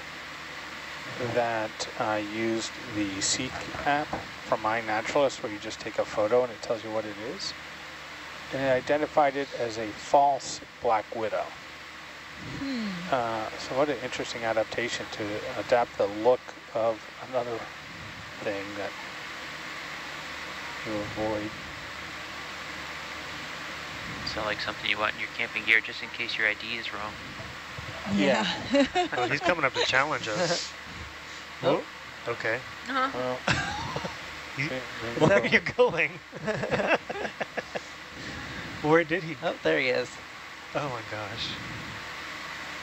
that uh, used the Seek app from iNaturalist where you just take a photo and it tells you what it is. And it identified it as a false black widow. Hmm. Uh, so what an interesting adaptation to adapt the look of another thing that you avoid. Sound like something you want in your camping gear just in case your ID is wrong. Yeah. Oh, he's coming up to challenge us. Nope. Oh, okay. Uh-huh. Well, You- Where are you you going? Where did he? Oh, there he is. Oh my gosh.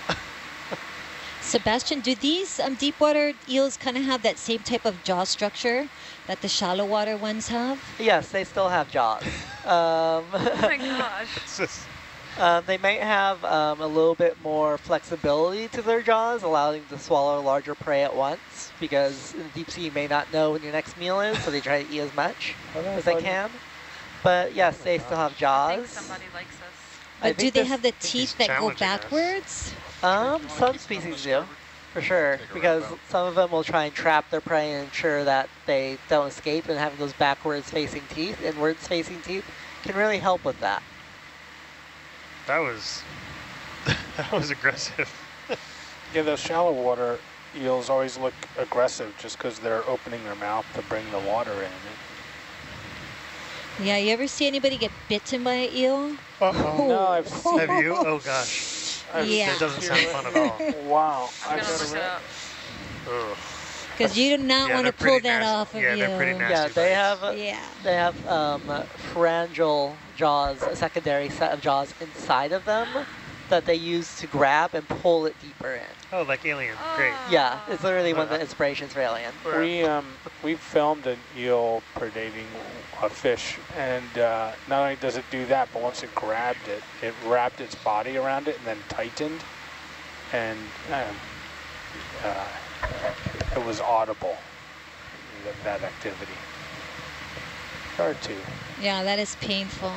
Sebastian, do these um, deep water eels kind of have that same type of jaw structure that the shallow water ones have? Yes, they still have jaws. um, Oh my gosh. It's um, they might have um, a little bit more flexibility to their jaws, allowing them to swallow larger prey at once, because in the deep sea you may not know when your next meal is, so they try to eat as much Oh, as they funny. can. But yes, they still have I jaws. think somebody likes us. But do they this- have the teeth that go backwards? Um, some species do, for sure, because some of them will try and trap their prey and ensure that they don't escape, and having those backwards facing teeth, inwards facing teeth, can really help with that. that was that was aggressive. Yeah, those shallow water eels always look aggressive just because they're opening their mouth to bring the water in. Yeah, you ever see anybody get bitten by an eel? Uh-oh. No, I've seen Have you? Oh gosh. I've Yeah. That doesn't sound fun at all. Wow. I'm I've gonna got look a it re- up. Ugh. Because you do not Yeah, want to pull that nasty. off of Yeah, you. they're pretty nasty. yeah, they bites. have uh, Yeah. they have um, pharyngeal jaws, a secondary set of jaws inside of them that they use to grab and pull it deeper in. Oh, like alien. Great. Yeah, it's literally one of the inspirations for Alien. We um we filmed an eel predating a fish, and uh, not only does it do that, but once it grabbed it, it wrapped its body around it and then tightened, and um, uh, it was audible, that, that activity. Hard to. Yeah, that is painful.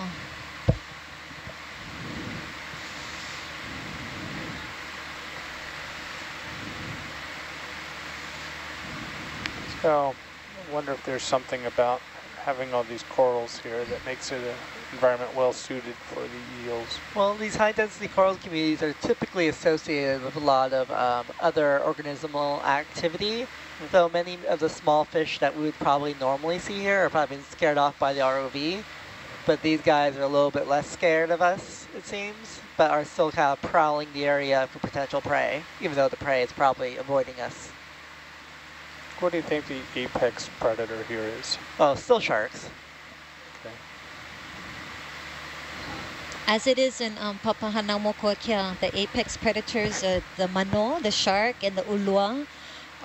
So, I wonder if there's something about having all these corals here that makes it an environment well suited for the eels. Well, these high density coral communities are typically associated with a lot of um, other organismal activity. So many of the small fish that we would probably normally see here are probably scared off by the ROV. But these guys are a little bit less scared of us, it seems, but are still kind of prowling the area for potential prey, even though the prey is probably avoiding us. What do you think the apex predator here is? Oh, still sharks. Okay. As it is in um, Papahanaumokuakea, the apex predators, uh, the mano, the shark, and the ulua,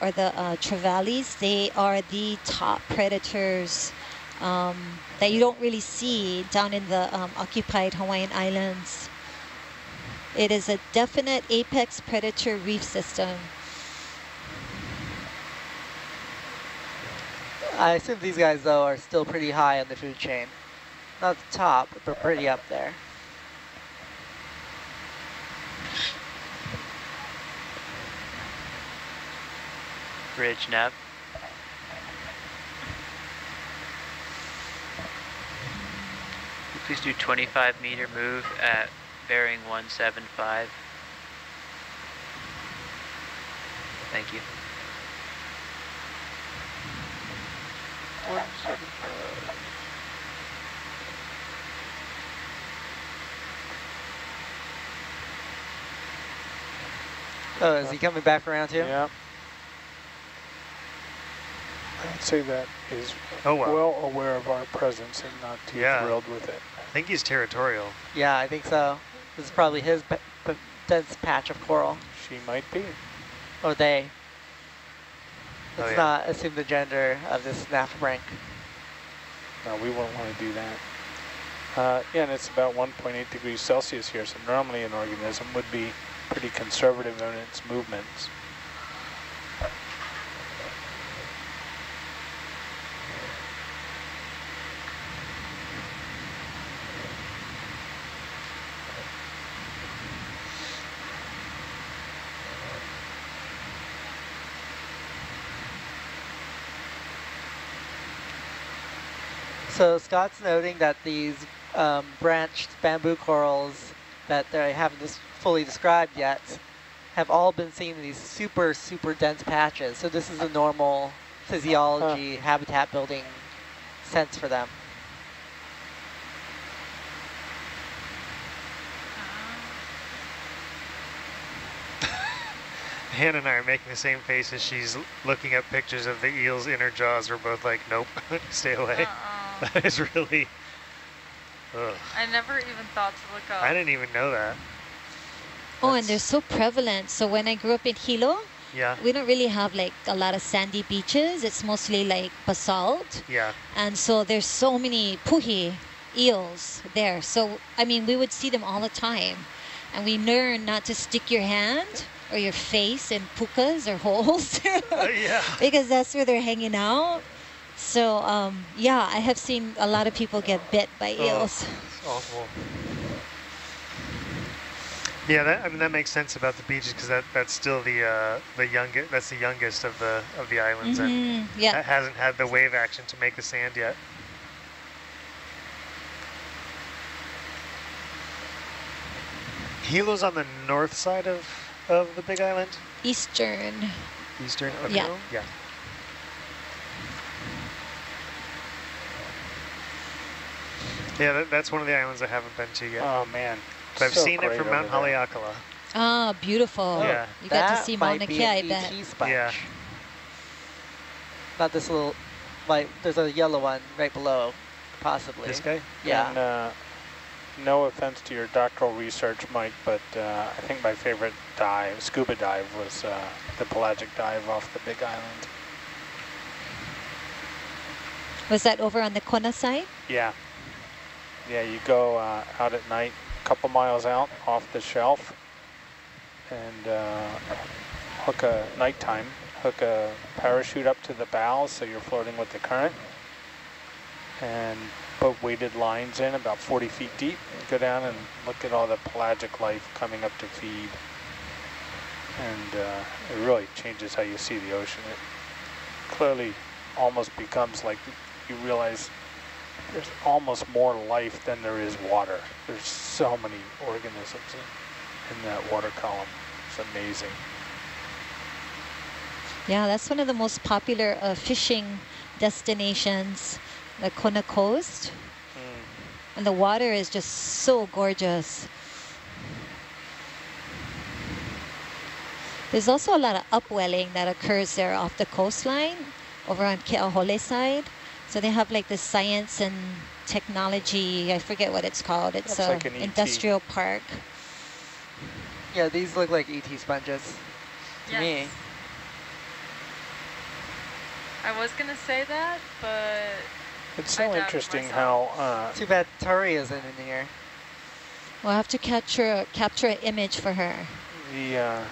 or the uh, trevallies, they are the top predators um, that you don't really see down in the um, occupied Hawaiian Islands. It is a definite apex predator reef system. I assume these guys, though, are still pretty high on the food chain. Not the top, but pretty up there. Bridge nav. Please do 25 meter move at bearing 175. Thank you. One seven five. Oh, is he coming back around here? Yeah. I'd say that is Oh, wow. well aware of our presence and not too Yeah. thrilled with it. I think he's territorial. Yeah, I think so. This is probably his p- p- dense patch of coral. She might be. Or they. Oh, Let's yeah. not assume the gender of this snaff rank. No, we wouldn't want to do that. Uh, yeah, and it's about 1.8 degrees Celsius here, so normally an organism would be pretty conservative in its movements. So Scott's noting that these um, branched bamboo corals that they haven't dis- fully described yet have all been seen in these super, super dense patches. So this is a normal physiology, habitat building sense for them. Hannah and I are making the same face as she's looking at pictures of the eel's inner jaws. We're both like, nope, stay away. Uh-uh. That is really. Ugh. I never even thought to look up. I didn't even know that. Oh, and they're so prevalent. So when I grew up in Hilo, Yeah, we don't really have like a lot of sandy beaches. It's mostly like basalt. yeah. And so there's so many puhi eels there. So, I mean, we would see them all the time. And we learn not to stick your hand or your face in pukas or holes Uh, yeah. because that's where they're hanging out. So, um, yeah, I have seen a lot of people get bit by Oh. eels. Awful. Yeah, that, I mean that makes sense about the beaches because that, that's still the uh, the youngest that's the youngest of the of the islands and Mhm, Yeah. that hasn't had the wave action to make the sand yet. Hilo's on the north side of of the Big Island, Eastern. eastern. Yeah. Yeah. Yeah, that, that's one of the islands I haven't been to yet. Oh man. But I've so seen it from Mount. Haleakala. Ah, beautiful. Yeah. You got to see might Mauna Kea, I bet. Sponge. Yeah. Not this little, like, there's a yellow one right below, possibly. This guy? Yeah. And, uh, no offense to your doctoral research, Mike, but uh, I think my favorite dive, scuba dive, was uh, the pelagic dive off the Big Island. Was that over on the Kona side? Yeah. Yeah, you go uh, out at night, a couple miles out off the shelf, and uh, hook a, nighttime, hook a parachute up to the bow so you're floating with the current and put weighted lines in about 40 feet deep go down and look at all the pelagic life coming up to feed. And uh, it really changes how you see the ocean. It clearly almost becomes like you realize there's almost more life than there is water. There's so many organisms in, in that water column. It's amazing. Yeah, that's one of the most popular uh, fishing destinations, the Kona Coast. Mm. And the water is just so gorgeous. There's also a lot of upwelling that occurs there off the coastline over on Ke'ahole side. So they have like the science and technology, I forget what it's called. It's Looks a like an ET. industrial park. Yeah, these look like ET sponges to me. I was gonna say that, but It's I so doubt it interesting how uh, Too bad Tori isn't in here. We'll have to capture capture an image for her. the uh,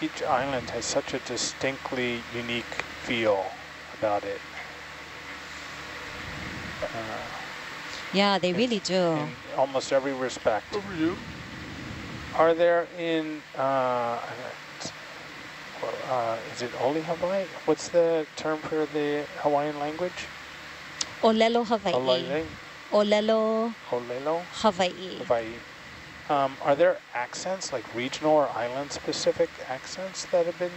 each island has such a distinctly unique feel about it. Uh, Yeah, they Yes. really do. in almost every respect. Over you. Are there in, uh, uh, is it Oli Hawaii? What's the term for the Hawaiian language? Olelo, Hawaii. Olele? Olelo, Olelo? Hawaii. Hawaii. Um, are there accents, like regional or island specific accents that have been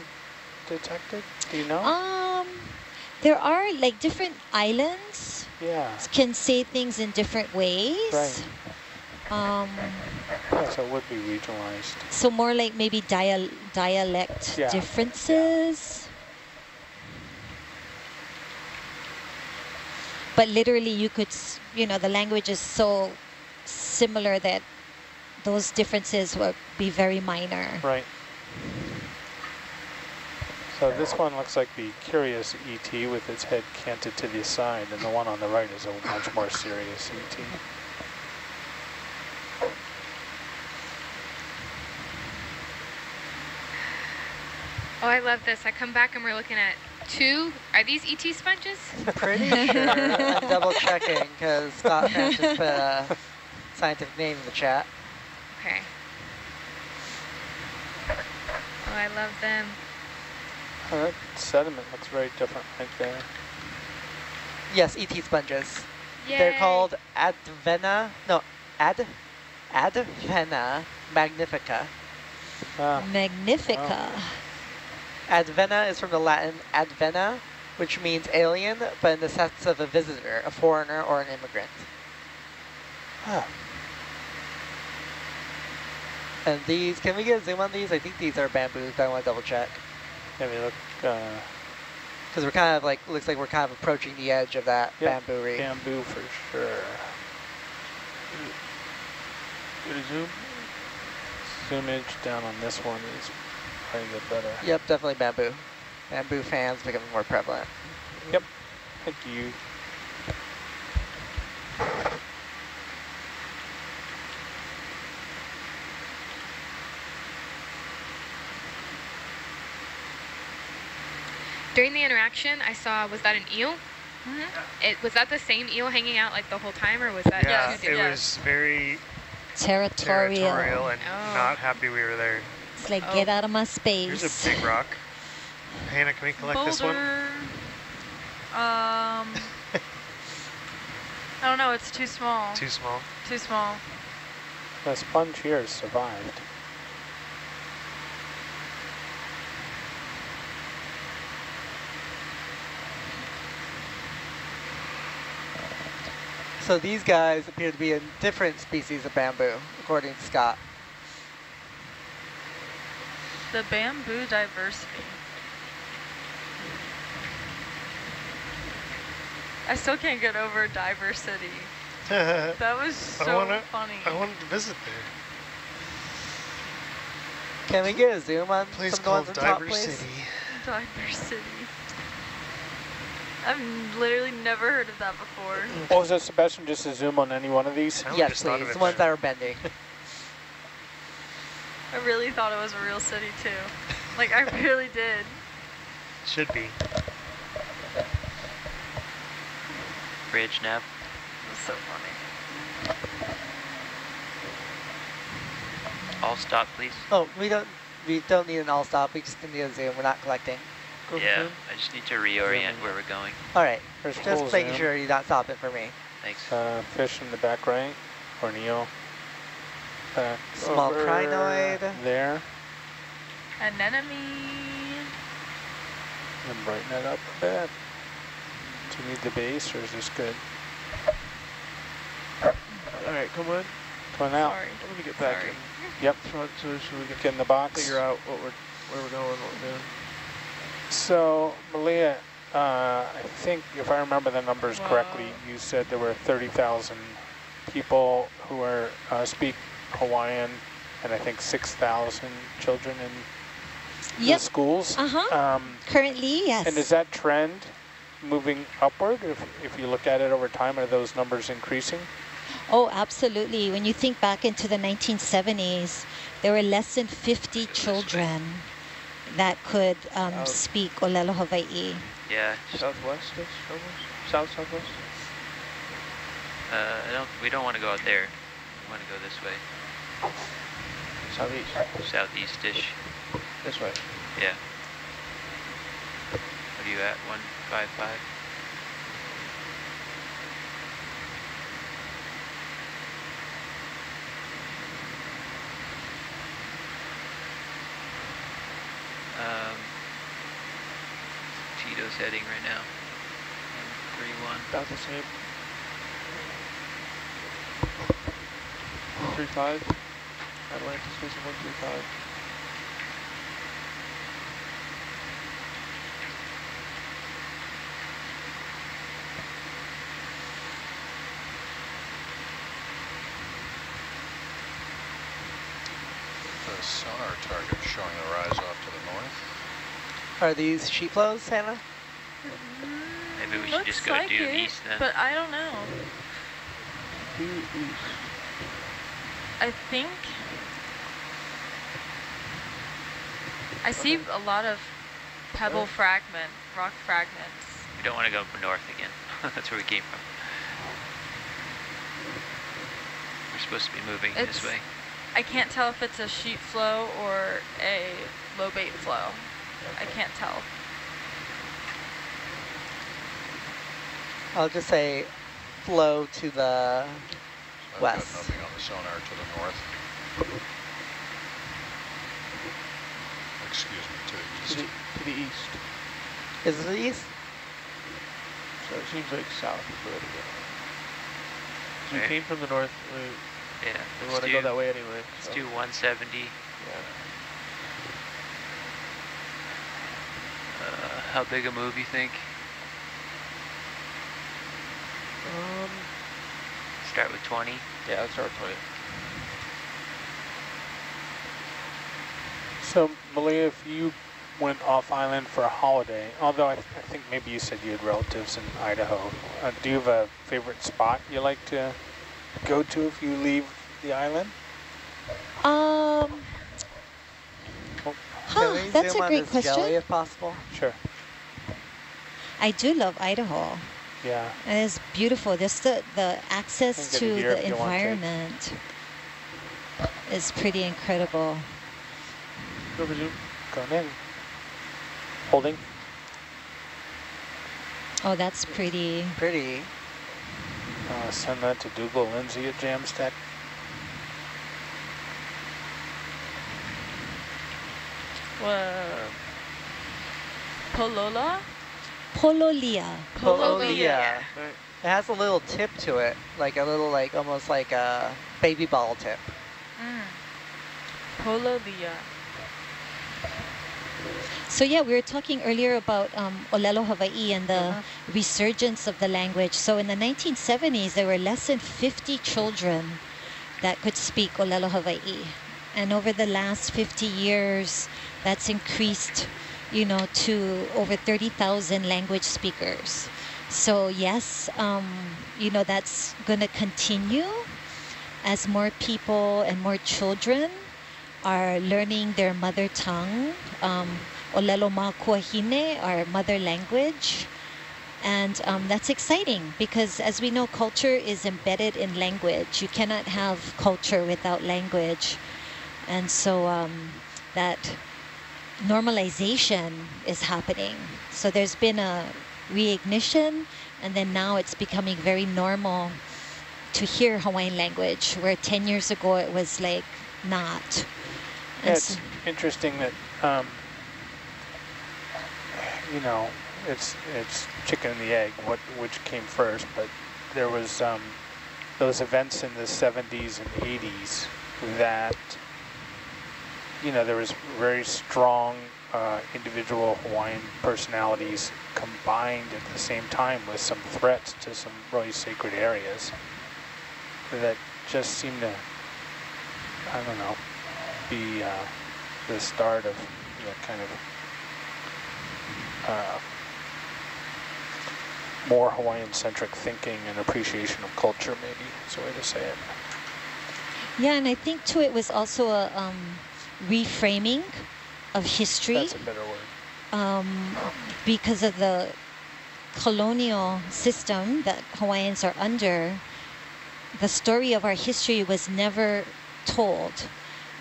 detected? Do you know? Um, there are like different islands yeah. can say things in different ways. Right. Um, Yeah, so it would be regionalized. so more like maybe dial dialect Yeah, yeah. differences. But literally, you could, you know, the language is so similar that those differences would be very minor. Right. So this one looks like the curious ET with its head canted to the side, and the one on the right is a much more serious ET. Oh, I love this. I come back and we're looking at two. Are these ET sponges? Pretty sure. I'm double checking because Scott France put a scientific name in the chat. Okay. Oh, I love them. Oh, that sediment looks very different right there. Yes, ET sponges. Yay. They're called Advena, no, Ad, Advena magnifica. Ah, Magnifica. Advena is from the Latin advena, which means alien, but in the sense of a visitor, a foreigner, or an immigrant. ah, And these, can we get a zoom on these? I think these are bamboos, but I want to double check. Yeah, they look uh, Because we're kind of like, looks like we're kind of approaching the edge of that Yep, bamboo reef. bamboo for sure. A zoom. Zoomage down on this one is probably the better. Yep, definitely bamboo. Bamboo fans becoming more prevalent. Yep. Thank you. During the interaction, I saw, was that an eel? Mhm. It Was that the same eel hanging out like the whole time or was that Yeah, it yeah. was very Territorial. territorial and Oh. not happy we were there. It's like, Oh. get out of my space. Here's a big rock. Hannah, can we collect this one? Um, I don't know. It's too small. Too small. Too small. The sponge here survived. So these guys appear to be a different species of bamboo, according to Scott. The bamboo diversity. I still can't get over diversity. That was so wanna- funny. I wanted to visit there. Can we get a zoom on Place some of the called ones on top, Diver please? Diversity. I've literally never heard of that before. Oh, what was it, Sebastian? Just to zoom on any one of these? I only Yes, just thought of please. it The ones that are bending. I really thought it was a real city too. Like I really did. Should be. Bridge nav. It was so funny. All stop, please. Oh, we don't we don't need an all stop. We just need a zoom. We're not collecting. Go Yeah. I just need to reorient where we're going. All right. There's Just full making zoom. sure you're not stopping for me. Thanks. Uh, fish in the back right, or Neo. Back Small over crinoid. There, Anemone. and brighten it up a bit. Do you need the base, or is this good? All right, come on. Come on out. Sorry. Let me get back Sorry. in Yep. front so, so we can Get in the box. figure out what we're where we're going, what we're doing. So, Malia, uh, I think if I remember the numbers correctly, you said there were 30,000 people who are uh, speak Hawaiian, and I think 6,000 children in the schools. Uh-huh. Um, Currently, yes. and is that trend moving upward? If, if you look at it over time, are those numbers increasing? Oh, absolutely. When you think back into the 1970s, there were less than 50 children that could um, Oh. speak Olelo Hawaii. Yeah, just, Southwest-ish, almost? South, southwest? uh, I don't. We don't want to go out there. We want to go this way, Southeast. southeast-ish. This way. Yeah. What are you at? One five five. Um, Tito's heading right now. Three one. About the same. One three five. Atalanta facing one three five. The sonar target showing the rise off to the north. Are these sheet flows, Hannah? Maybe we should Looks just go like due it, east then. But I don't know. Due east. I think I see a lot of pebble fragment, rock fragments. we don't want to go north again. That's where we came from. We're supposed to be moving this way. I can't tell if it's a sheet flow or a lobate flow. I can't tell. I'll just say flow to the I've West. got nothing on the sonar to the north. Excuse me, to the To east. the, to the east. is it the east? So it seems like south is where to go. 'Cause we Right. Eh? came from the north. We, Yeah. we let's want to do- go that way anyway. Let's so, do 170. Yeah. Uh, how big a move you think? Um, Start with 20. yeah, let's start with 20. So, Malia, if you went off island for a holiday, although I, th I think maybe you said you had relatives in Idaho, uh, do you have a favorite spot you like to go to if you leave the island? Um, Can huh, we that's zoom a on great this jelly question. if possible? Sure. I do love Idaho. Yeah. And it's beautiful. Just the, the access to get a gear the if you want to. environment is pretty incredible. Go for. Going in. Holding. Oh, that's pretty. Pretty. Uh, send that to Dhugal Lindsay at JAMSTEC. Whoa. Polola? Pololia. Pololia. It has a little tip to it, like a little, like almost like a baby ball tip. Mm. Pololia. So yeah, we were talking earlier about um, Olelo Hawaii and the resurgence of the language. So in the 1970s, there were less than 50 children that could speak Olelo Hawaii. And over the last 50 years, that's increased, you know, to over 30,000 language speakers. So yes, um, you know, that's going to continue as more people and more children are learning their mother tongue, um, Olelo Makuahine, our mother language. And um, that's exciting because as we know, culture is embedded in language. You cannot have culture without language. And so um, that normalization is happening. So there's been a reignition and then now it's becoming very normal to hear Hawaiian language, where 10 years ago it was like not. It's interesting that, um, you know, it's it's chicken and the egg, what which came first, but there was um, those events in the 70s and 80s that, you know, there was very strong uh, individual Hawaiian personalities combined at the same time with some threats to some really sacred areas that just seem to, I don't know, be uh, the start of you know, kind of uh, more Hawaiian-centric thinking and appreciation of culture, maybe is a way to say it. Yeah, and I think too it was also a um, reframing of history. That's a better word. Um, because of the colonial system that Hawaiians are under, the story of our history was never told.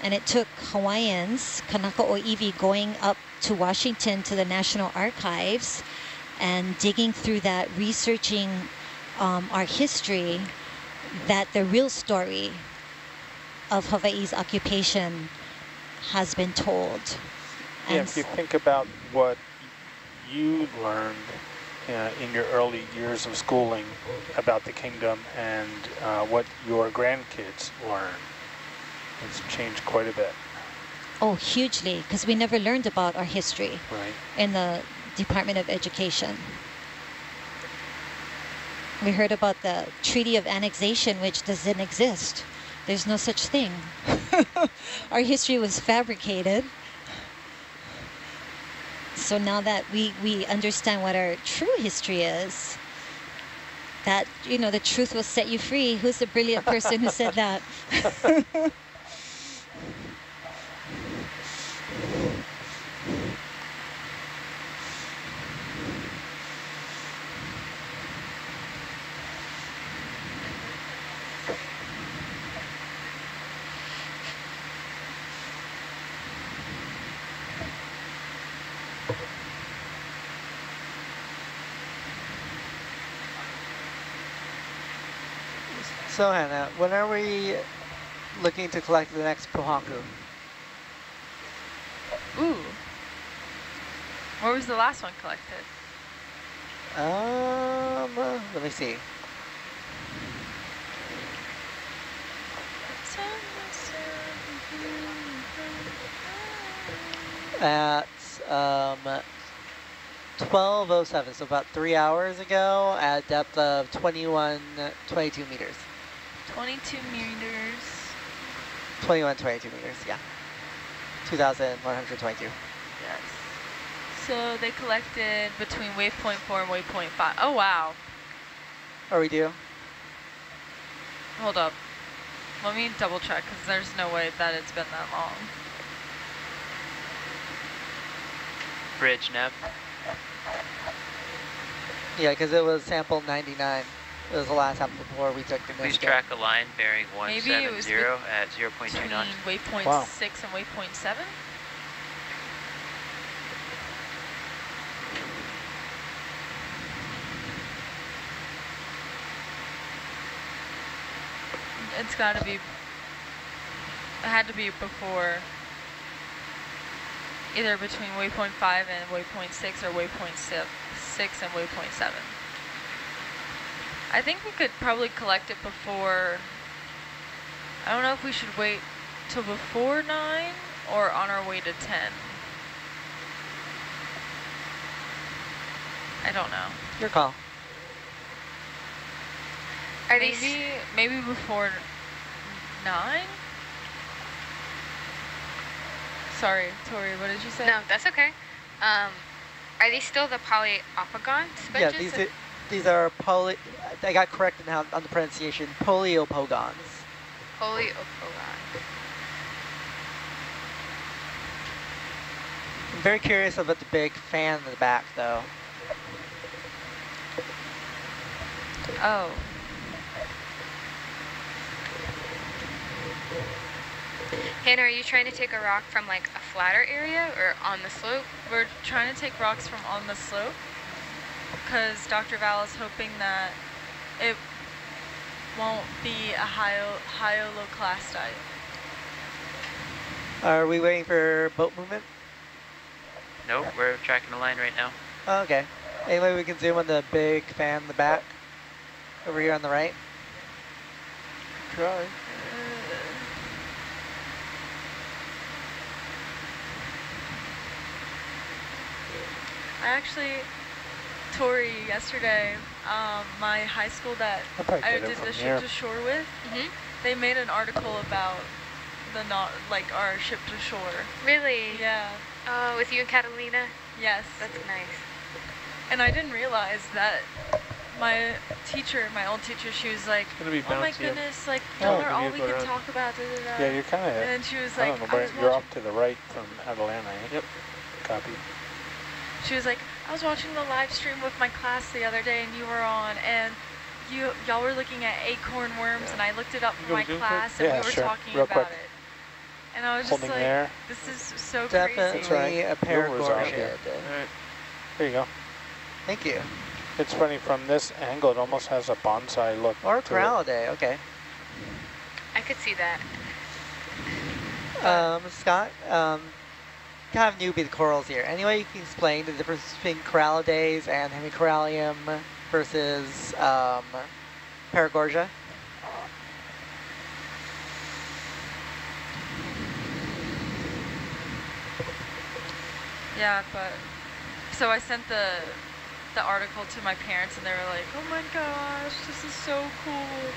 And it took Hawaiians, Kanaka Oiwi, going up to Washington to the National Archives and digging through that, researching um, our history, that the real story of Hawaii's occupation has been told. Yeah, if you think about what you learned uh, in your early years of schooling about the kingdom and uh, what your grandkids learn, it's changed quite a bit. Oh, hugely, because we never learned about our history right. in the Department of Education. We heard about the Treaty of Annexation, which doesn't exist. There's no such thing. our history was fabricated. So now that we, we understand what our true history is, that, you know, the truth will set you free. Who's the brilliant person who said that? So Hannah, when are we looking to collect the next pohaku? Ooh. Where was the last one collected? Um, uh, let me see. At um, 1207, so about three hours ago at depth of 21, 22 meters. 22 meters. 21, 22 meters, yeah. 2,122. Yes. So they collected between waypoint 4 and waypoint 5. Oh, wow. Or we do? Hold up. Let me double check because there's no way that it's been that long. Bridge nav. Yeah, because it was sample 99. It was the last sample before we took the Please track a line bearing 170 at 0 0.2 knots. Waypoint wow. 6 and waypoint 7? It's got to be, it had to be before, either between waypoint 5 and waypoint 6 or waypoint 6 and waypoint 7. I think we could probably collect it before, I don't know if we should wait till before 9 or on our way to 10. I don't know. Your call. Are maybe, these maybe before 9? Sorry, Tori, what did you say? No, that's okay. Um, are these still the poliopogon sponges? Yeah, these, these are poly, I got corrected now on the pronunciation, poliopogons. Poliopogons. Very curious about the big fan in the back, though. Oh. Hannah, are you trying to take a rock from like a flatter area or on the slope? We're trying to take rocks from on the slope because Dr. Val is hoping that it won't be a hyaloclastite. Are we waiting for boat movement? Nope, we're tracking the line right now. Oh, okay. Anyway, we can zoom on the big fan in the back. Over here on the right. Try. I actually, Tori, yesterday, um, my high school that I I did from the here. ship to shore with, Mm-hmm. they made an article about the not like our ship to shore. Really? Yeah. Oh, with you and Catalina? Yes. That's nice. And I didn't realize that my teacher, my old teacher, she was like, be "Oh my bouncy. up. goodness, like Oh, y'all are all we can around? talk about." Da, da, da. Yeah, you're kind and of, then she was I like, don't know, I was you're watching, off to the right from Atalanta, eh? Yep. Copy. she was like, I was watching the live stream with my class the other day, and you were on, and you y'all were looking at acorn worms, Yeah. and I looked it up You for my class, and Yeah, we were sure. talking Real about quick. it. And I was Holding just like, there. this is so Definitely crazy. right. a Yours is out here. Alright. There you go. Thank you. It's funny, from this angle, it almost has a bonsai look Or a to it. coralliidae, okay. I could see that. Um, Scott, um, kind of newbie to corals here. Anyway, you can explain the difference between coralliidae and hemicorallium versus um, paragorgia? Yeah, but so I sent the the article to my parents, and they were like, "Oh my gosh, this is so cool!"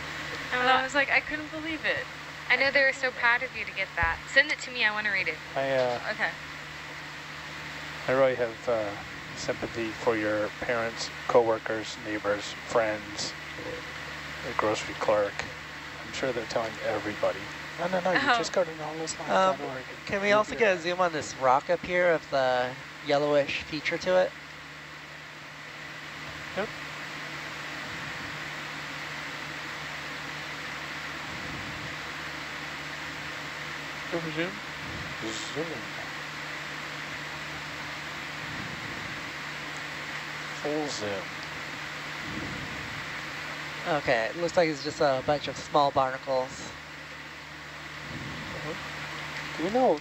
And I was like, I couldn't believe it. I know they were so proud of you to get that. Send it to me. I want to read it. I, uh, Okay. I really have uh, sympathy for your parents, coworkers, neighbors, friends, the grocery clerk. I'm sure they're telling everybody. No, no, no, you Oh. just go to nautiluslive.org. Um, Can we also get a zoom on this rock up here of the yellowish feature to it? Yep. Go for zoom. Zoom. Full zoom. Okay, it looks like it's just a bunch of small barnacles. Uh-huh. Do you know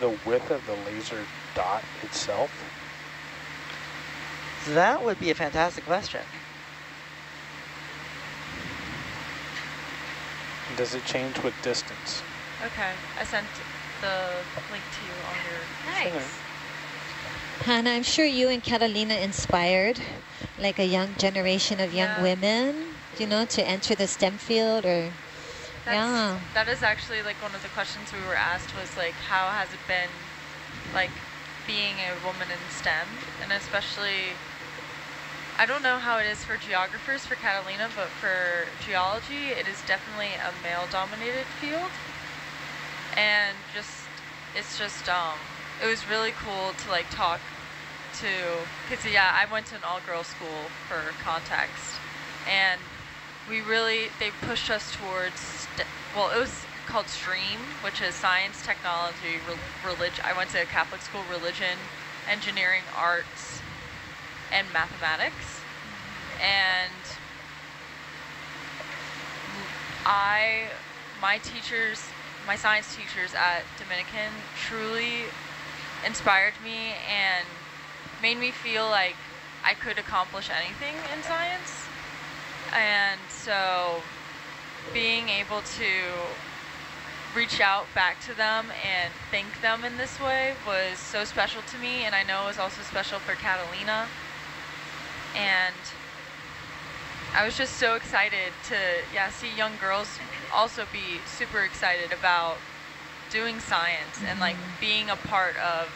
the width of the laser dot itself? That would be a fantastic question. Does it change with distance? Okay. I sent the link to you on your. Nice. Hannah, I'm sure you and Catalina inspired like a young generation of young Yeah. women, you know, to enter the STEM field or, That's, yeah. That is actually like one of the questions we were asked was like, how has it been, like, being a woman in STEM, and especially. I don't know how it is for geographers for Catalina, but for geology, it is definitely a male-dominated field. And just, it's just, um, it was really cool to like talk to, cause yeah, I went to an all-girls school for context, and we really, they pushed us towards, well, it was called STREAM, which is science, technology, re- religion. I went to a Catholic school, religion, engineering, arts, and mathematics. And I, my teachers, my science teachers at Dominican truly inspired me and made me feel like I could accomplish anything in science. And so being able to reach out back to them and thank them in this way was so special to me and I know it was also special for Catalina. And I was just so excited to yeah see young girls also be super excited about doing science and like being a part of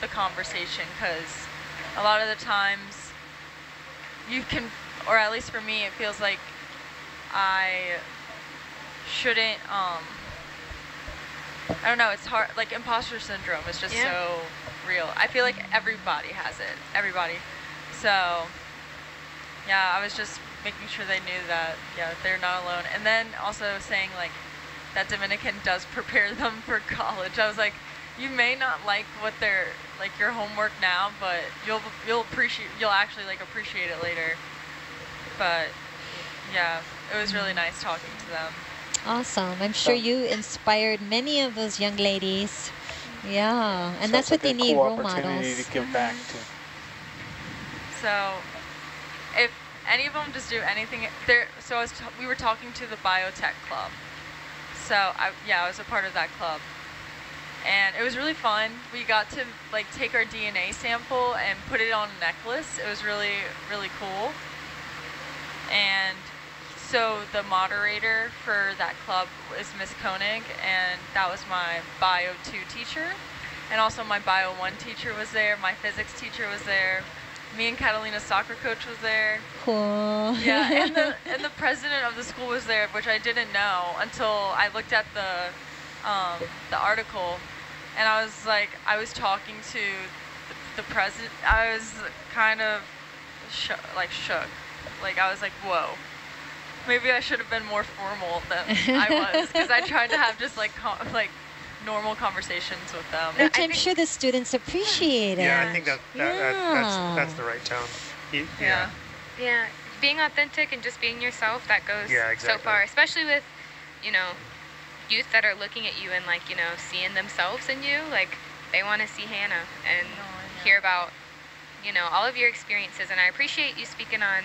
the conversation because a lot of the times you can or at least for me it feels like I shouldn't um I don't know it's hard like imposter syndrome is just Yeah. so real. I feel like everybody has it. Everybody. So, yeah, I was just making sure they knew that, yeah, they're not alone. And then also saying, like, that Dominican does prepare them for college. I was like, you may not like what they're, like, your homework now, but you'll, you'll appreciate, you'll actually, like, appreciate it later. But, yeah, it was really nice talking to them. Awesome. I'm sure you inspired many of those young ladies. Yeah, and Sounds that's like what they need, cool role models. to give back to. So, if any of them just do anything, there. So I was t- we were talking to the biotech club. So I yeah I was a part of that club, and it was really fun. We got to like take our DNA sample and put it on a necklace. It was really really cool. And so the moderator for that club is Miss Koenig, and that was my Bio 2 teacher. And also my Bio 1 teacher was there, my physics teacher was there, me and Catalina's soccer coach was there. Cool. Yeah, and the, and the president of the school was there, which I didn't know until I looked at the, um, the article. And I was like, I was talking to the, the president. I was kind of sh- like shook. Like I was like, whoa. Maybe I should have been more formal than I was because I tried to have just like com- like normal conversations with them. Which I'm sure the students appreciate it. Yeah, I think that, that, that that's that's the right tone. Y- Yeah. Yeah, being authentic and just being yourself, that goes Yeah, so far, especially with, you know, youth that are looking at you and like, you know, seeing themselves in you. Like, they want to see Hannah and No, I know. hear about, you know, all of your experiences. And I appreciate you speaking on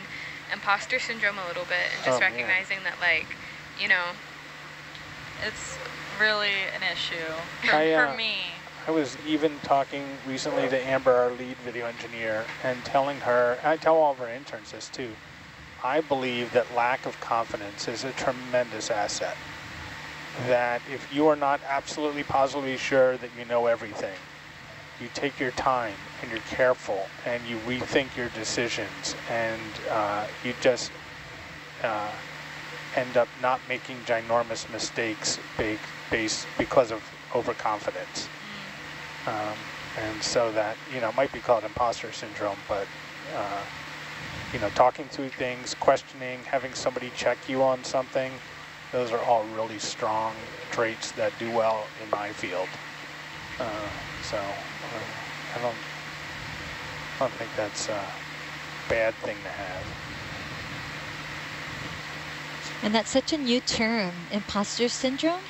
imposter syndrome a little bit and just Oh, man. recognizing that, like, you know, It's really an issue for, I, uh, for me. I was even talking recently to Amber, our lead video engineer, and telling her, I tell all of our interns this too, I believe that lack of confidence is a tremendous asset. That if you are not absolutely positively sure that you know everything, you take your time and you're careful and you rethink your decisions and uh, you just uh, end up not making ginormous mistakes based because of overconfidence. Um, and so that, you know, it might be called imposter syndrome, but, uh, you know, talking through things, questioning, having somebody check you on something, those are all really strong traits that do well in my field. Uh, so uh, I don't, I don't think that's a bad thing to have. And that's such a new term, imposter syndrome.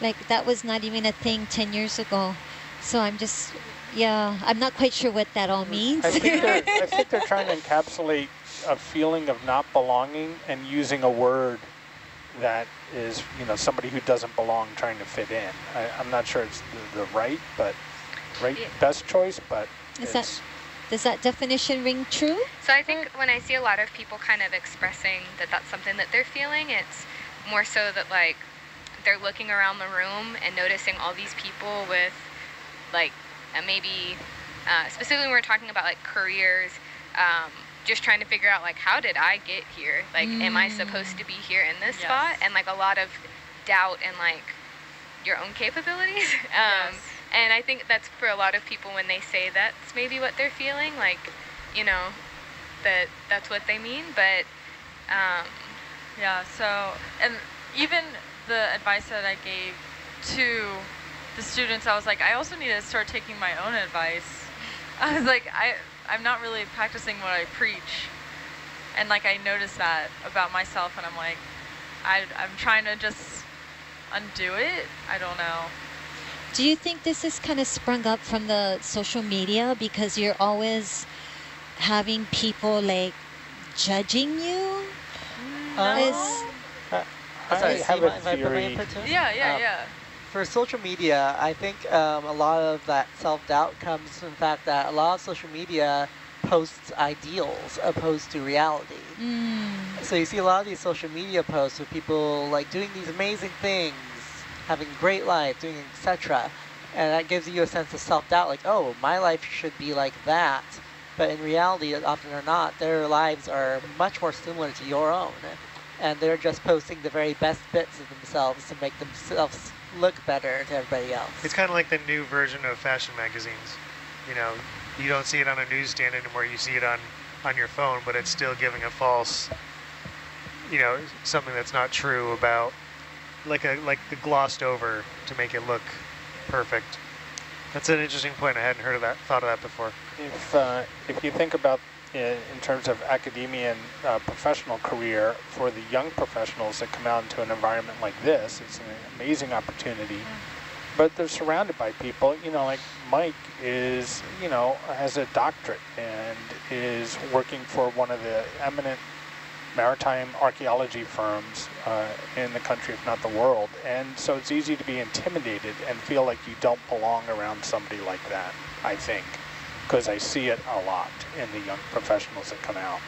Like that was not even a thing 10 years ago. So I'm just, yeah, I'm not quite sure what that all means. I think they're, I think they're trying to encapsulate a feeling of not belonging and using a word that is, you know, somebody who doesn't belong trying to fit in. I, I'm not sure it's the, the right, but right Yeah. best choice, but Is that- it's, Does that definition ring true? So I think when I see a lot of people kind of expressing that that's something that they're feeling, it's more so that like they're looking around the room and noticing all these people with like uh, maybe uh, specifically when we're talking about like careers, um, just trying to figure out like how did I get here? Like, am I supposed to be here in this Yes. spot? And like a lot of doubt and like your own capabilities. um, Yes. And I think that's for a lot of people when they say that's maybe what they're feeling, like, you know, that that's what they mean. But um, Yeah, so, and even the advice that I gave to the students, I was like, I also need to start taking my own advice. I was like, I, I'm not really practicing what I preach. And like, I noticed that about myself, and I'm like, I, I'm trying to just undo it. I don't know. Do you think this is kind of sprung up from the social media because you're always having people like judging you? Uh, Is- I Sorry, have a if I put my theory. input to it? Yeah, yeah, Um, yeah. For social media, I think um, a lot of that self-doubt comes from the fact that a lot of social media posts ideals opposed to reality. Mm, So you see a lot of these social media posts of people like doing these amazing things, having great life, doing etc. And that gives you a sense of self-doubt, like, oh, my life should be like that. But in reality, often or not, their lives are much more similar to your own. And they're just posting the very best bits of themselves to make themselves look better to everybody else. It's kind of like the new version of fashion magazines. you know, you don't see it on a newsstand anymore. You see it on on your phone, but it's still giving a false, you know, something that's not true about like a like the glossed over to make it look perfect. That's an interesting point. I hadn't heard of that, thought of that before. If uh, if you think about in, in terms of academia and uh, professional career for the young professionals that come out into an environment like this, it's an amazing opportunity. But they're surrounded by people, you know, like Mike is, you know, has a doctorate and is working for one of the eminent maritime archaeology firms uh, in the country, if not the world. And so it's easy to be intimidated and feel like you don't belong around somebody like that, I think, because I see it a lot in the young professionals that come out.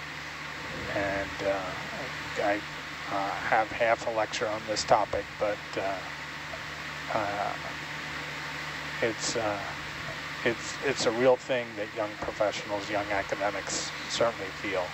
And uh, I uh, have half a lecture on this topic, but uh, uh, it's, uh, it's, it's a real thing that young professionals, young academics certainly feel.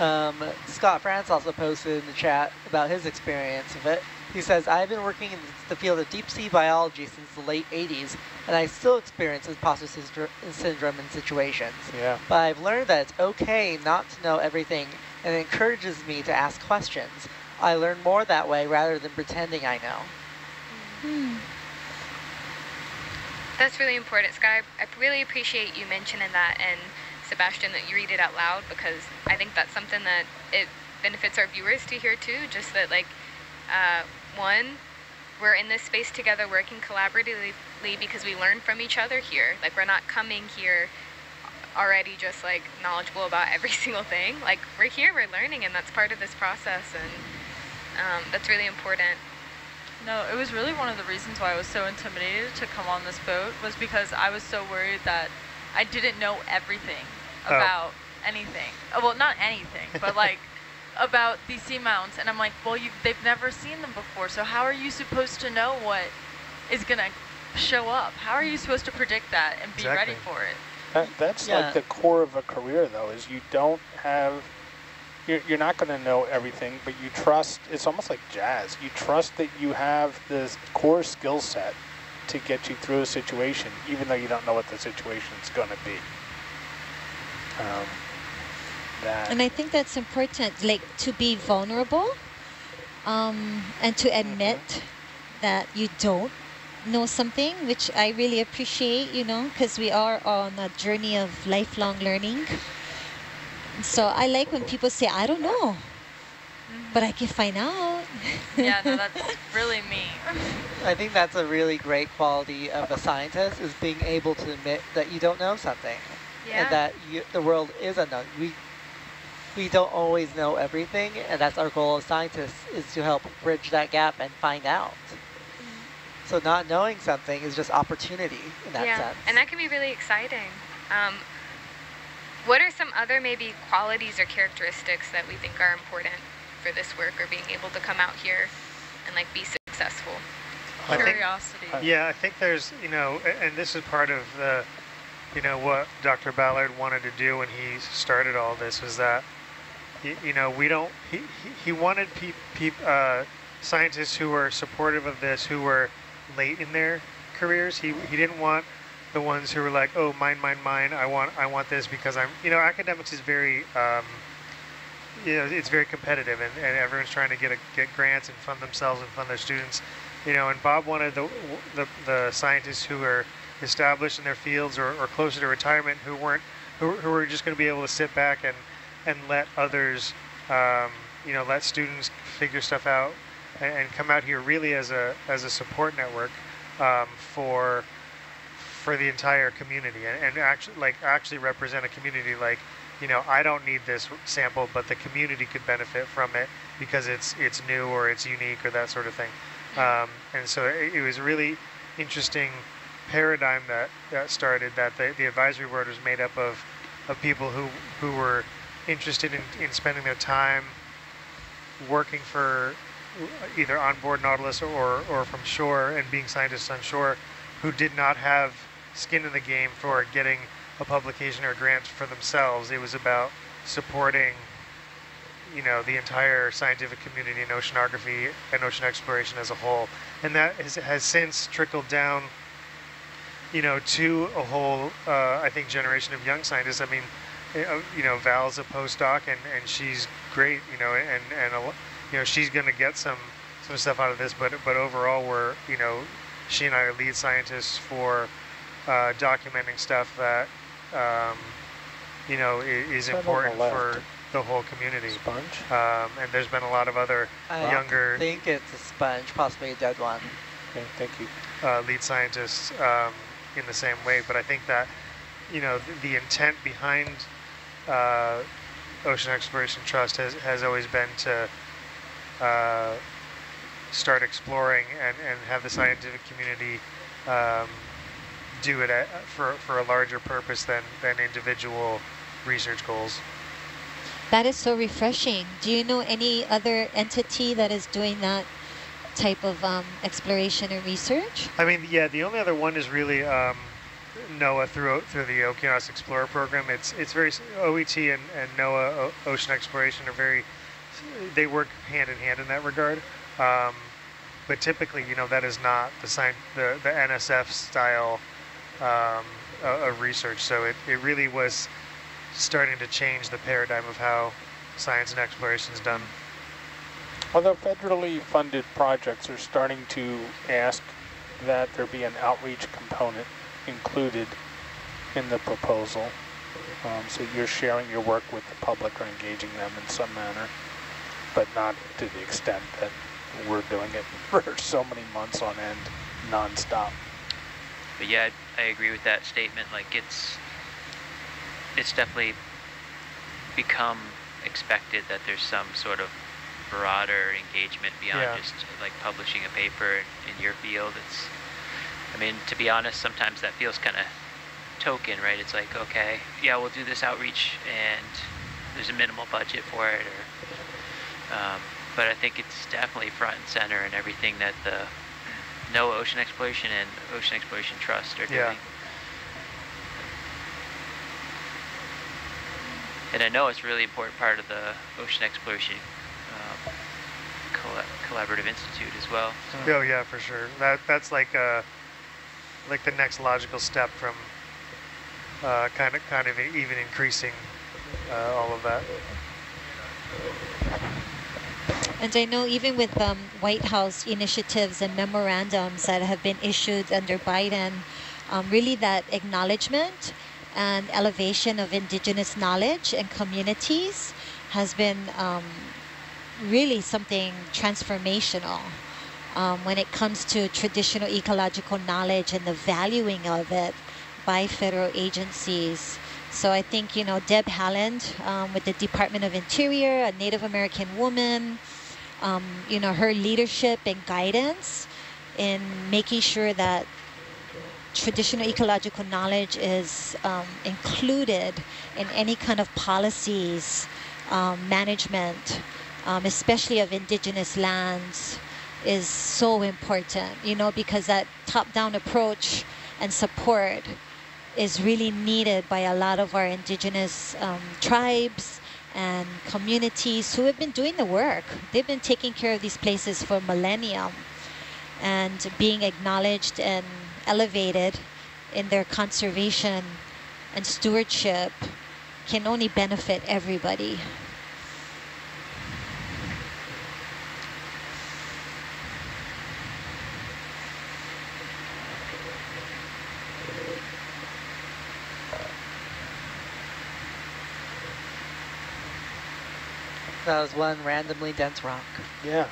Um, Scott France also posted in the chat about his experience of it. He says, I've been working in the field of deep sea biology since the late 80s, and I still experience imposter syndrome in situations. Yeah. But I've learned that it's okay not to know everything, and it encourages me to ask questions. I learn more that way rather than pretending I know. Hmm. That's really important, Scott. I really appreciate you mentioning that and Sebastian that you read it out loud because I think that's something that it benefits our viewers to hear too. Just that like, uh, one, we're in this space together working collaboratively because we learn from each other here. Like we're not coming here already just like knowledgeable about every single thing. Like we're here, we're learning, and that's part of this process, and um, that's really important. No, it was really one of the reasons why I was so intimidated to come on this boat was because I was so worried that I didn't know everything Oh. about anything. Uh, Well, not anything, but like about these seamounts. And I'm like, well, you they've never seen them before, so how are you supposed to know what is gonna show up? How are you supposed to predict that and be ready for it? That, that's Yeah. like the core of a career, though, is you don't have, you're, you're not going to know everything, but you trust, it's almost like jazz. You trust that you have this core skill set to get you through a situation, even though you don't know what the situation is going to be. Um, that, And I think that's important, like to be vulnerable um, and to admit that you don't know something, which I really appreciate, you know, because we are on a journey of lifelong learning. So I like when people say, I don't know, but I can find out. yeah, no, that's really me. I think that's a really great quality of a scientist is being able to admit that you don't know something Yeah. and that you, the world is unknown. We we don't always know everything, and that's our goal as scientists is to help bridge that gap and find out. So not knowing something is just opportunity in that yeah, sense. and that can be really exciting. Um, what are some other maybe qualities or characteristics that we think are important for this work or being able to come out here and like be successful? I think- Curiosity. Yeah, I think there's, you know, and this is part of the, you know, what Dr. Ballard wanted to do when he started all this was that, you know, we don't, he, he- wanted uh, scientists who were supportive of this, who were late in their careers. He, he didn't want the ones who were like, oh, mine, mine, mine, I want, I want this because I'm, you know, academics is very, um, you know, it's very competitive and, and everyone's trying to get a, get grants and fund themselves and fund their students you know, and Bob wanted the the, the scientists who are established in their fields or, or closer to retirement, who weren't, who, who were just going to be able to sit back and and let others, um, you know, let students figure stuff out and, and come out here really as a as a support network um, for for the entire community and, and actually like actually represent a community like you know I don't need this sample but the community could benefit from it because it's it's new or it's unique or that sort of thing. Um, and so it, it was really interesting paradigm that, that started that the, the advisory board was made up of, of people who, who were interested in, in spending their time working for either on board Nautilus or, or from shore and being scientists on shore who did not have skin in the game for getting a publication or grant for themselves. It was about supporting you know the entire scientific community in oceanography and ocean exploration as a whole and that has, has since trickled down you know, to a whole, uh, I think, generation of young scientists. I mean, uh, you know, Val's a postdoc, and, and she's great, you know, and, and a, you know, she's going to get some, some stuff out of this, but, but overall, we're, you know, she and I are lead scientists for uh, documenting stuff that, um, you know, is, is important for the whole community. Sponge? Um, and there's been a lot of other I younger I think it's a sponge, possibly a dead one. Okay, thank you. uh, lead scientists um, in the same way. But I think that, you know, the, the intent behind uh, Ocean Exploration Trust has, has always been to uh, start exploring and, and have the scientific community um, do it at, for, for a larger purpose than, than individual research goals. That is so refreshing. Do you know any other entity that is doing that type of um, exploration or research? I mean, yeah, the only other one is really um, NOAA through through the Okeanos Explorer program. It's it's very OET and, and NOAA o Ocean Exploration are very they work hand in hand in that regard. Um, but typically, you know, that is not the sign the the NSF style um, of research. So it, it really was starting to change the paradigm of how science and exploration is done. Although federally funded projects are starting to ask that there be an outreach component included in the proposal. Um, so you're sharing your work with the public or engaging them in some manner, but not to the extent that we're doing it for so many months on end, nonstop. But yeah, I, I agree with that statement. Like it's, it's definitely become expected that there's some sort of broader engagement beyond Yeah. just like publishing a paper in your field. It's, I mean, to be honest, sometimes that feels kind of token, right? It's like, okay, yeah, we'll do this outreach and there's a minimal budget for it, or, um, but I think it's definitely front and center in everything that the NOAA Ocean Exploration and Ocean Exploration Trust are Yeah. doing. And I know it's a really important part of the Ocean Exploration colla Collaborative Institute as well. so- Oh yeah, for sure. That that's like uh like the next logical step from uh, kind of kind of even increasing uh, all of that. And I know even with um, White House initiatives and memorandums that have been issued under Biden, um, really that acknowledgement and elevation of indigenous knowledge and communities has been um, really something transformational um, when it comes to traditional ecological knowledge and the valuing of it by federal agencies. So I think, you know, Deb Haaland um, with the Department of Interior, a Native American woman, um, you know, her leadership and guidance in making sure that traditional ecological knowledge is um, included in any kind of policies, um, management, um, especially of indigenous lands, is so important, you know, because that top-down approach and support is really needed by a lot of our indigenous um, tribes and communities who have been doing the work. They've been taking care of these places for millennia and being acknowledged and elevated in their conservation and stewardship can only benefit everybody. That was one randomly dense rock. Yeah.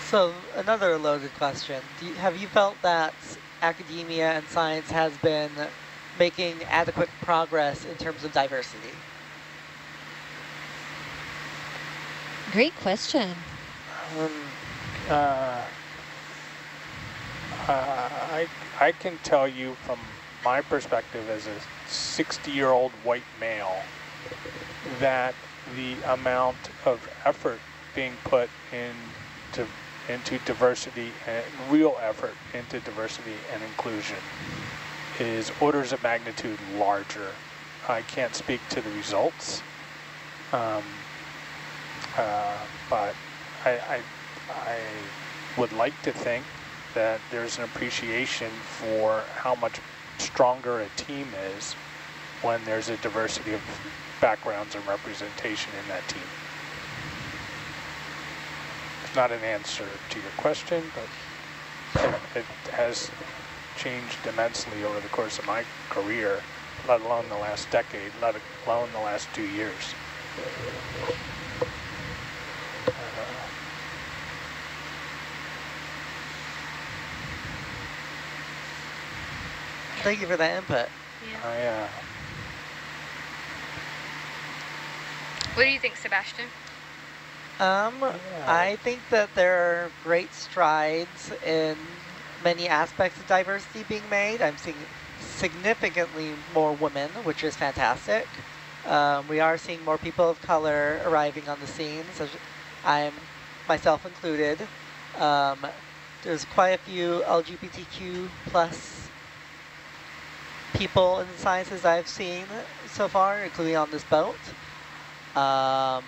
So another loaded question. Do you, have you felt that academia and science has been making adequate progress in terms of diversity? Great question. Um, uh, I, I can tell you from my perspective as a 60-year-old white male that the amount of effort being put into into diversity and real effort into diversity and inclusion is orders of magnitude larger I can't speak to the results. Um, uh, but I, I, I would like to think that there's an appreciation for how much stronger a team is when there's a diversity of backgrounds and representation in that team. It's not an answer to your question, but it, has changed immensely over the course of my career, let alone the last decade, let alone the last two years. Uh, Thank you for that input. Yeah. I, uh, What do you think, Sebastian? Um, Yeah. I think that there are great strides in many aspects of diversity being made. I'm seeing significantly more women, which is fantastic. Um, we are seeing more people of color arriving on the scene, so I'm myself included. Um, there's quite a few LGBTQ plus people in the sciences I've seen so far, including on this boat. Um,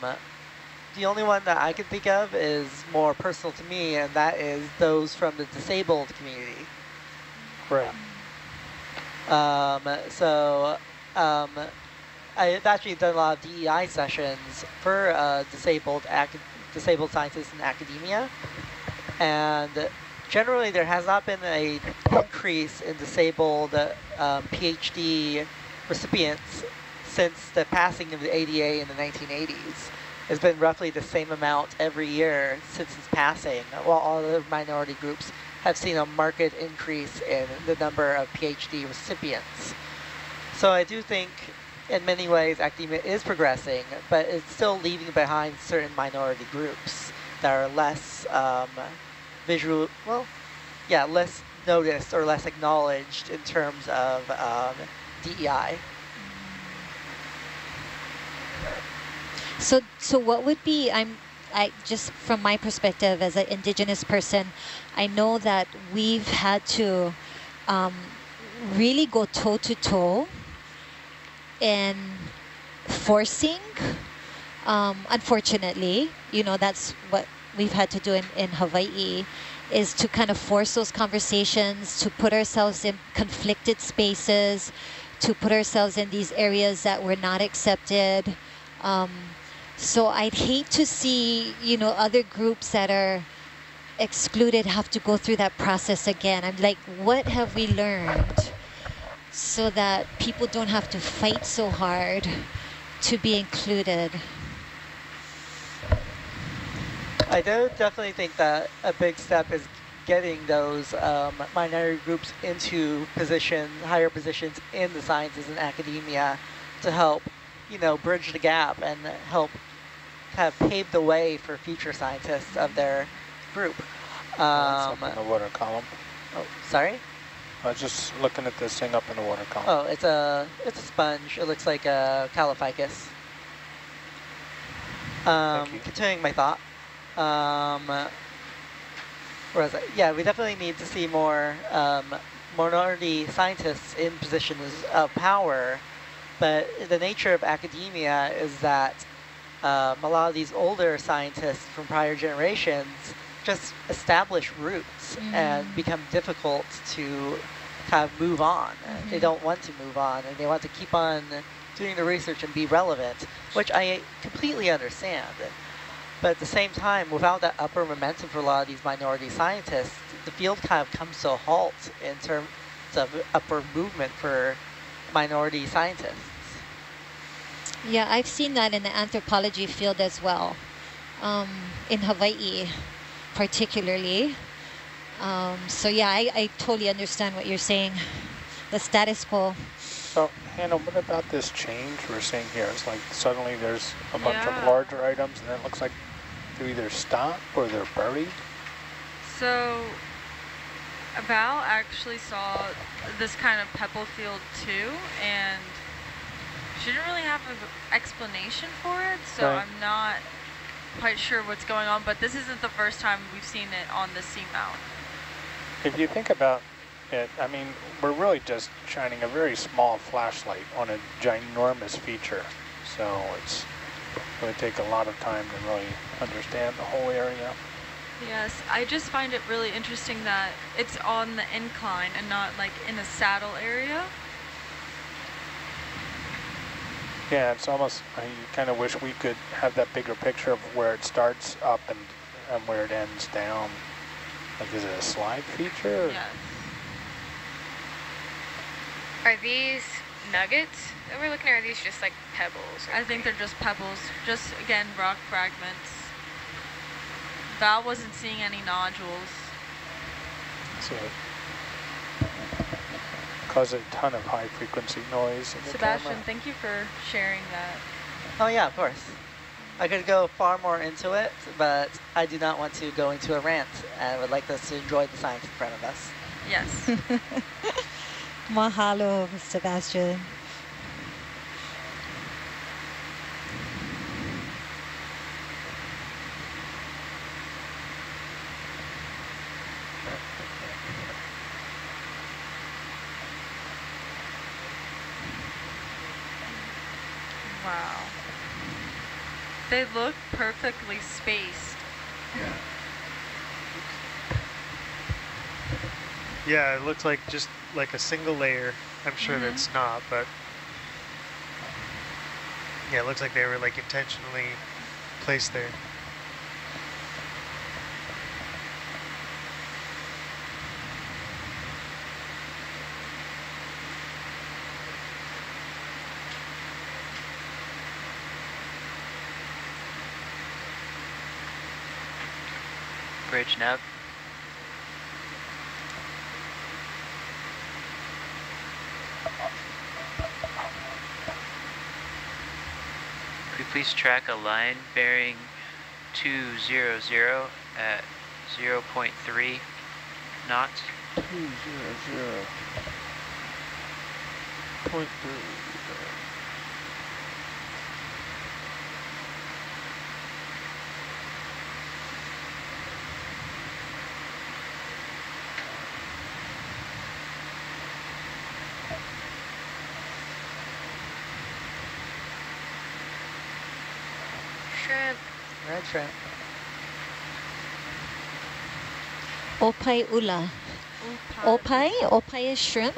the only one that I can think of is more personal to me, and that is those from the disabled community. right. Um, so um, I've actually done a lot of DEI sessions for uh, disabled disabled scientists in academia, and generally there has not been a increase in disabled um, PhD recipients since the passing of the ADA in the 1980s. It's been roughly the same amount every year since its passing, while all other minority groups have seen a marked increase in the number of PhD recipients. So I do think in many ways academia is progressing, but it's still leaving behind certain minority groups that are less um, visual, well, yeah, less noticed or less acknowledged in terms of um, DEI. So, so what would be, I'm, I just from my perspective as an indigenous person, I know that we've had to um, really go toe to toe in forcing, um, unfortunately, you know, that's what we've had to do in, in Hawaii is to kind of force those conversations, to put ourselves in conflicted spaces, to put ourselves in these areas that were not accepted. Um, so I'd hate to see, you know, other groups that are excluded have to go through that process again. I'm like, what have we learned so that people don't have to fight so hard to be included? I do definitely think that a big step is getting those um, minority groups into position, higher positions in the sciences and academia to help, you know, bridge the gap and help have pave the way for future scientists of their group. Um, in the water column. oh, sorry? I was just looking at this thing up in the water column. Oh, it's a it's a sponge. It looks like a calificus. Um, continuing my thought. Um, where was I? Yeah, we definitely need to see more um, minority scientists in positions of power. But the nature of academia is that um, a lot of these older scientists from prior generations just establish roots and Mm. become difficult to kind of move on. They Mhm. don't want to move on and they want to keep on doing the research and be relevant, which I completely understand. But at the same time, without that upper momentum for a lot of these minority scientists, the field kind of comes to a halt in terms of upper movement for minority scientists. Yeah, I've seen that in the anthropology field as well, um, in Hawaii particularly. Um, so yeah, I, I totally understand what you're saying. The status quo. So, Hannah, what about this change we're seeing here? It's like suddenly there's a bunch of larger items and then it looks like either stopped or they're buried. So, Val actually saw this kind of pebble field too, and she didn't really have an explanation for it, so Right. I'm not quite sure what's going on, but this isn't the first time we've seen it on the seamount. If you think about it, I mean, we're really just shining a very small flashlight on a ginormous feature. So it's going to take a lot of time to really understand the whole area. Yes, I just find it really interesting that it's on the incline and not like in a saddle area. Yeah, it's almost, I kind of wish we could have that bigger picture of where it starts up and, and where it ends down. Like, is it a slide feature? or- Yes. Are these nuggets that we're looking at? Or are these just like pebbles? I think they're just pebbles, just again rock fragments. Val wasn't seeing any nodules. So it causes a ton of high frequency noise in the Sebastian, camera. thank you for sharing that. Oh yeah, of course. I could go far more into it, but I do not want to go into a rant. I would like us to enjoy the science in front of us. Yes. Mahalo, Sebastian. wow. They look perfectly spaced. Yeah, it looks like just like a single layer. I'm sure Mhm. that's not, but yeah, it looks like they were like intentionally placed there. Bridge nav. Could you please track a line bearing 200 at 0.3 knots? Two zero zero. Point three. Shrimp. Red shrimp. Opae ula. Opae, opae is shrimp.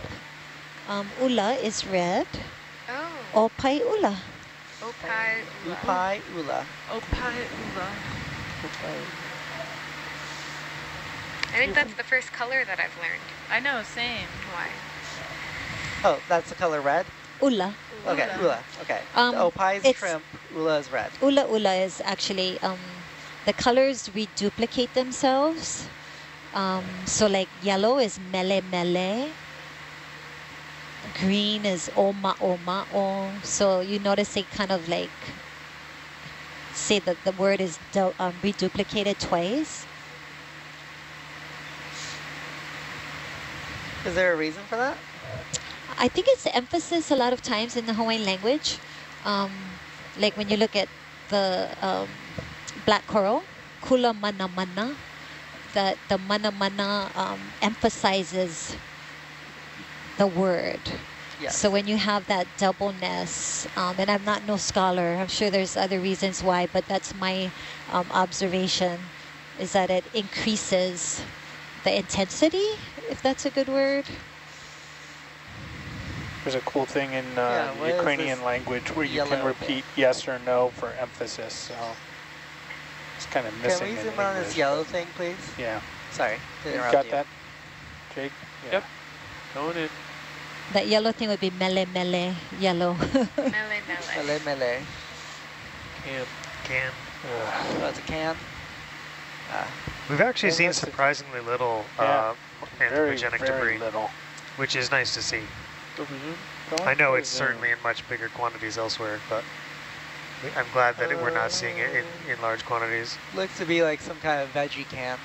Um, ula is red. Oh. Opae ula. Opae. ula. Upai ula. Opae ula. I think that's the first color that I've learned. I know, same. Why? Oh, that's the color red? Ula. Okay, Ula. ula. Okay. Um, Opae is it's- shrimp, ula is red. Ula ula is actually um, the colors reduplicate themselves. Um, so like yellow is mele mele. Green is oma oma o. So you notice they kind of like say that the word is um, reduplicated twice. Is there a reason for that? I think it's the emphasis a lot of times in the Hawaiian language. Um, like when you look at the um, black coral, kula mana mana, that the mana mana um, emphasizes the word. Yes. So when you have that doubleness, um, and I'm not no scholar, I'm sure there's other reasons why, but that's my um, observation, is that it increases the intensity, if that's a good word. There's a cool thing in uh, what is Ukrainian language where you can yellow repeat yes or no for emphasis. So it's kind of missing. Can missing we zoom in on this yellow thing, please? Yeah. Sorry to You got you. that, Jake? Yeah. Yep. Going in. That yellow thing would be mele mele, yellow. Mele mele. Mele mele. Cam. Can. Ugh. Oh, that's a can? Ah, We've actually seen surprisingly little Yeah. uh, Very, anthropogenic very debris, little. which is nice to see. Go for zoom. Go I know it's zoom. certainly in much bigger quantities elsewhere, but I'm glad that it, we're not seeing it in, in large quantities. looks to be like some kind of veggie can.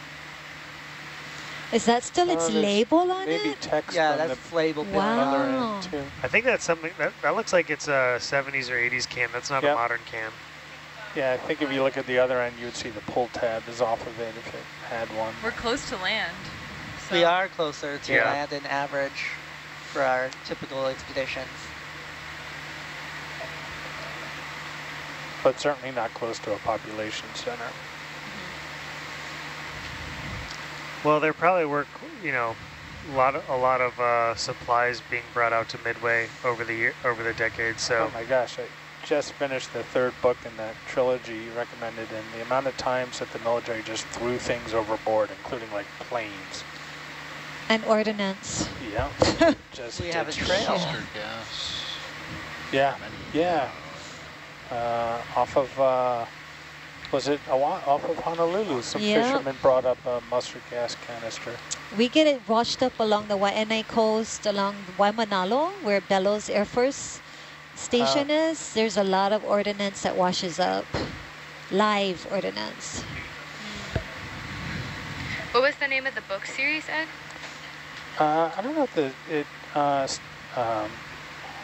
Is that still Oh, its there's label on Maybe it? text Yeah, on the that's labeled Wow. down. other Oh. end too. I think that's something, that, that looks like it's a 70s or 80s can. That's not Yep. a modern can. Yeah, I think if you look at the other end, you would see the pull tab is off of it if it had one. We're close to land, So. We are closer to Yeah. land than average for our typical expeditions. But certainly not close to a population center. Well, there probably were, you know, a lot of, a lot of uh, supplies being brought out to Midway over the year, over the decades. So Oh my gosh, I just finished the third book in that trilogy you recommended, and the amount of times that the military just threw things overboard, including like planes. And ordnance. Yeah. just We have a ditched trail. them. Gas. Yeah, yeah. Uh, off of, uh, was it off of Honolulu? Some Yeah. fishermen brought up a mustard gas canister. We get it washed up along the Waianae coast, along Waimanalo, where Bellows Air Force Station is. There's a lot of ordnance that washes up. Live ordnance. What was the name of the book series, Ed? Uh, I don't know if the, it, uh, um,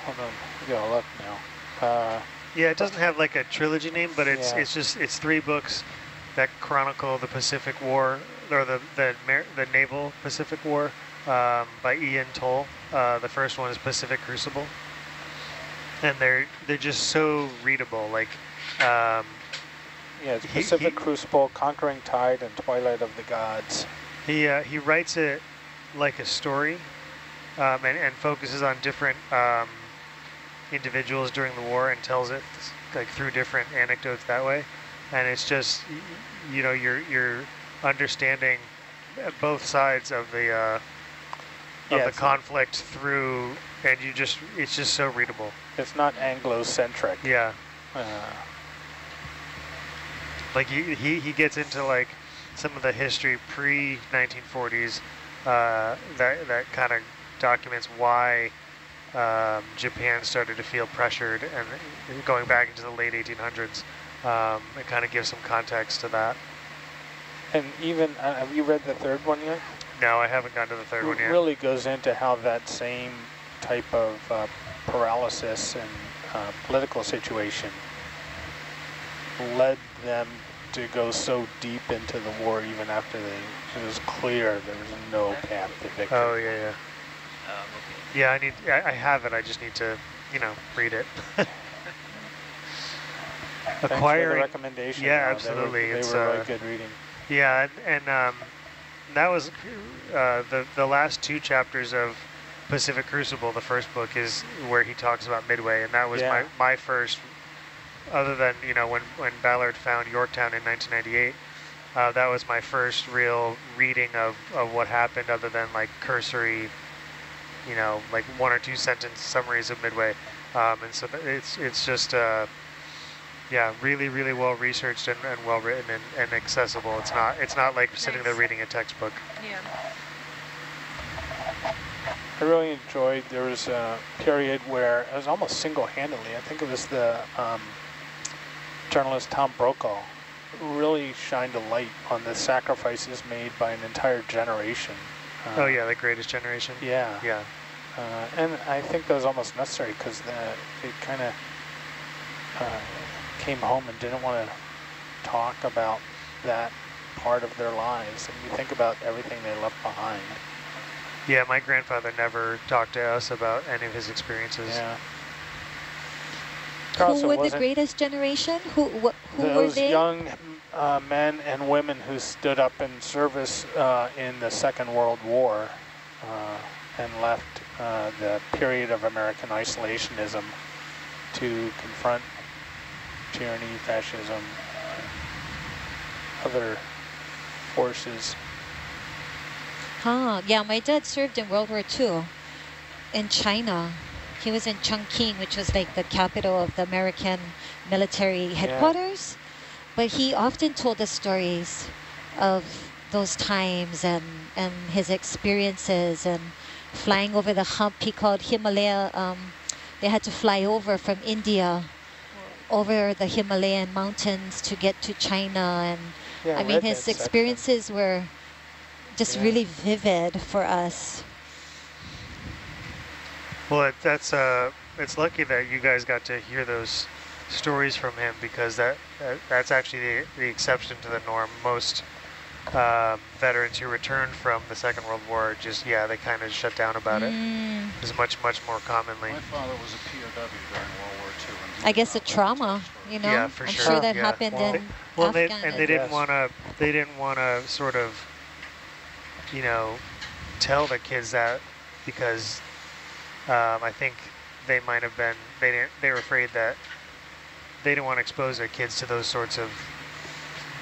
hold on, we gotta look now. Uh, yeah, it doesn't have like a trilogy name, but it's Yeah. it's just it's three books that chronicle the Pacific War or the the Mar- the naval Pacific War um, by Ian Toll. Uh, the first one is Pacific Crucible, and they're they're just so readable. Like um, yeah, it's He- Pacific he- Crucible, Conquering Tide, and Twilight of the Gods. He uh, he writes it like a story, um, and and focuses on different um, individuals during the war and tells it like through different anecdotes that way, and it's just you know you're you're understanding both sides of the uh, of Yeah, the conflict through, and you just it's just so readable. It's not Anglo-centric. Yeah, Uh, like he he he gets into like some of the history pre 1940s uh, that that kind of documents why um, Japan started to feel pressured and going back into the late 1800s. Um, it kind of gives some context to that. and even, uh, have you read the third one yet? No, I haven't gotten to the third one yet. It really goes into how that same type of uh, paralysis and uh, political situation led them to go so deep into the war even after they, it was clear there was no path to victory. Oh yeah, yeah, Um, okay. yeah. I need. I, I have it. I just need to, you know, read it. Thanks for the Acquiring recommendation. yeah, though. They were- absolutely. They It's, were uh, really good reading. Yeah, and, and um, that was uh, the the last two chapters of Pacific Crucible. The first book is where he talks about Midway, and that was Yeah. my my first. Other than you know when when Ballard found Yorktown in 1998, uh, that was my first real reading of of what happened. Other than like cursory, you know, like one or two sentence summaries of Midway, um, and so it's it's just. Uh, yeah, really, really well researched and, and well written and, and accessible. It's not it's not like sitting there reading a textbook. Yeah. I really enjoyed, there was a period where it was almost single-handedly, I think it was the um, journalist Tom Brokaw, who really shined a light on the sacrifices made by an entire generation. Uh, oh yeah, the Greatest Generation. Yeah. Yeah. Uh, and I think that was almost necessary because it kind of uh, came home and didn't want to talk about that part of their lives. And you think about everything they left behind. Yeah, my grandfather never talked to us about any of his experiences. Yeah. Who were the greatest generation? Who wh who were Those they? young uh, men and women who stood up in service uh, in the Second World War uh, and left uh, the period of American isolationism to confront tyranny, fascism, other forces. Huh. Yeah, my dad served in World War II in China. He was in Chongqing, which was like the capital of the American military headquarters. But he often told us stories of those times and, and his experiences and flying over the hump he called Himalaya. Um, they had to fly over from India over the Himalayan mountains to get to China and Yeah, I mean, his that section. experiences were just Yeah. really vivid for us. Well, it, that's uh, it's lucky that you guys got to hear those stories from him because that, that that's actually the, the exception to the norm. Most uh, veterans who returned from the Second World War, just, yeah, they kind of shut down about it. Mm, It was much, much more commonly. My father was a POW during World War II. I guess a trauma, you know? Yeah, for I'm sure, sure that yeah. happened Well, in Well, they, and they didn't want to. They didn't want to sort of, you know, tell the kids that because um, I think they might have been. They didn't. They were afraid that they didn't want to expose their kids to those sorts of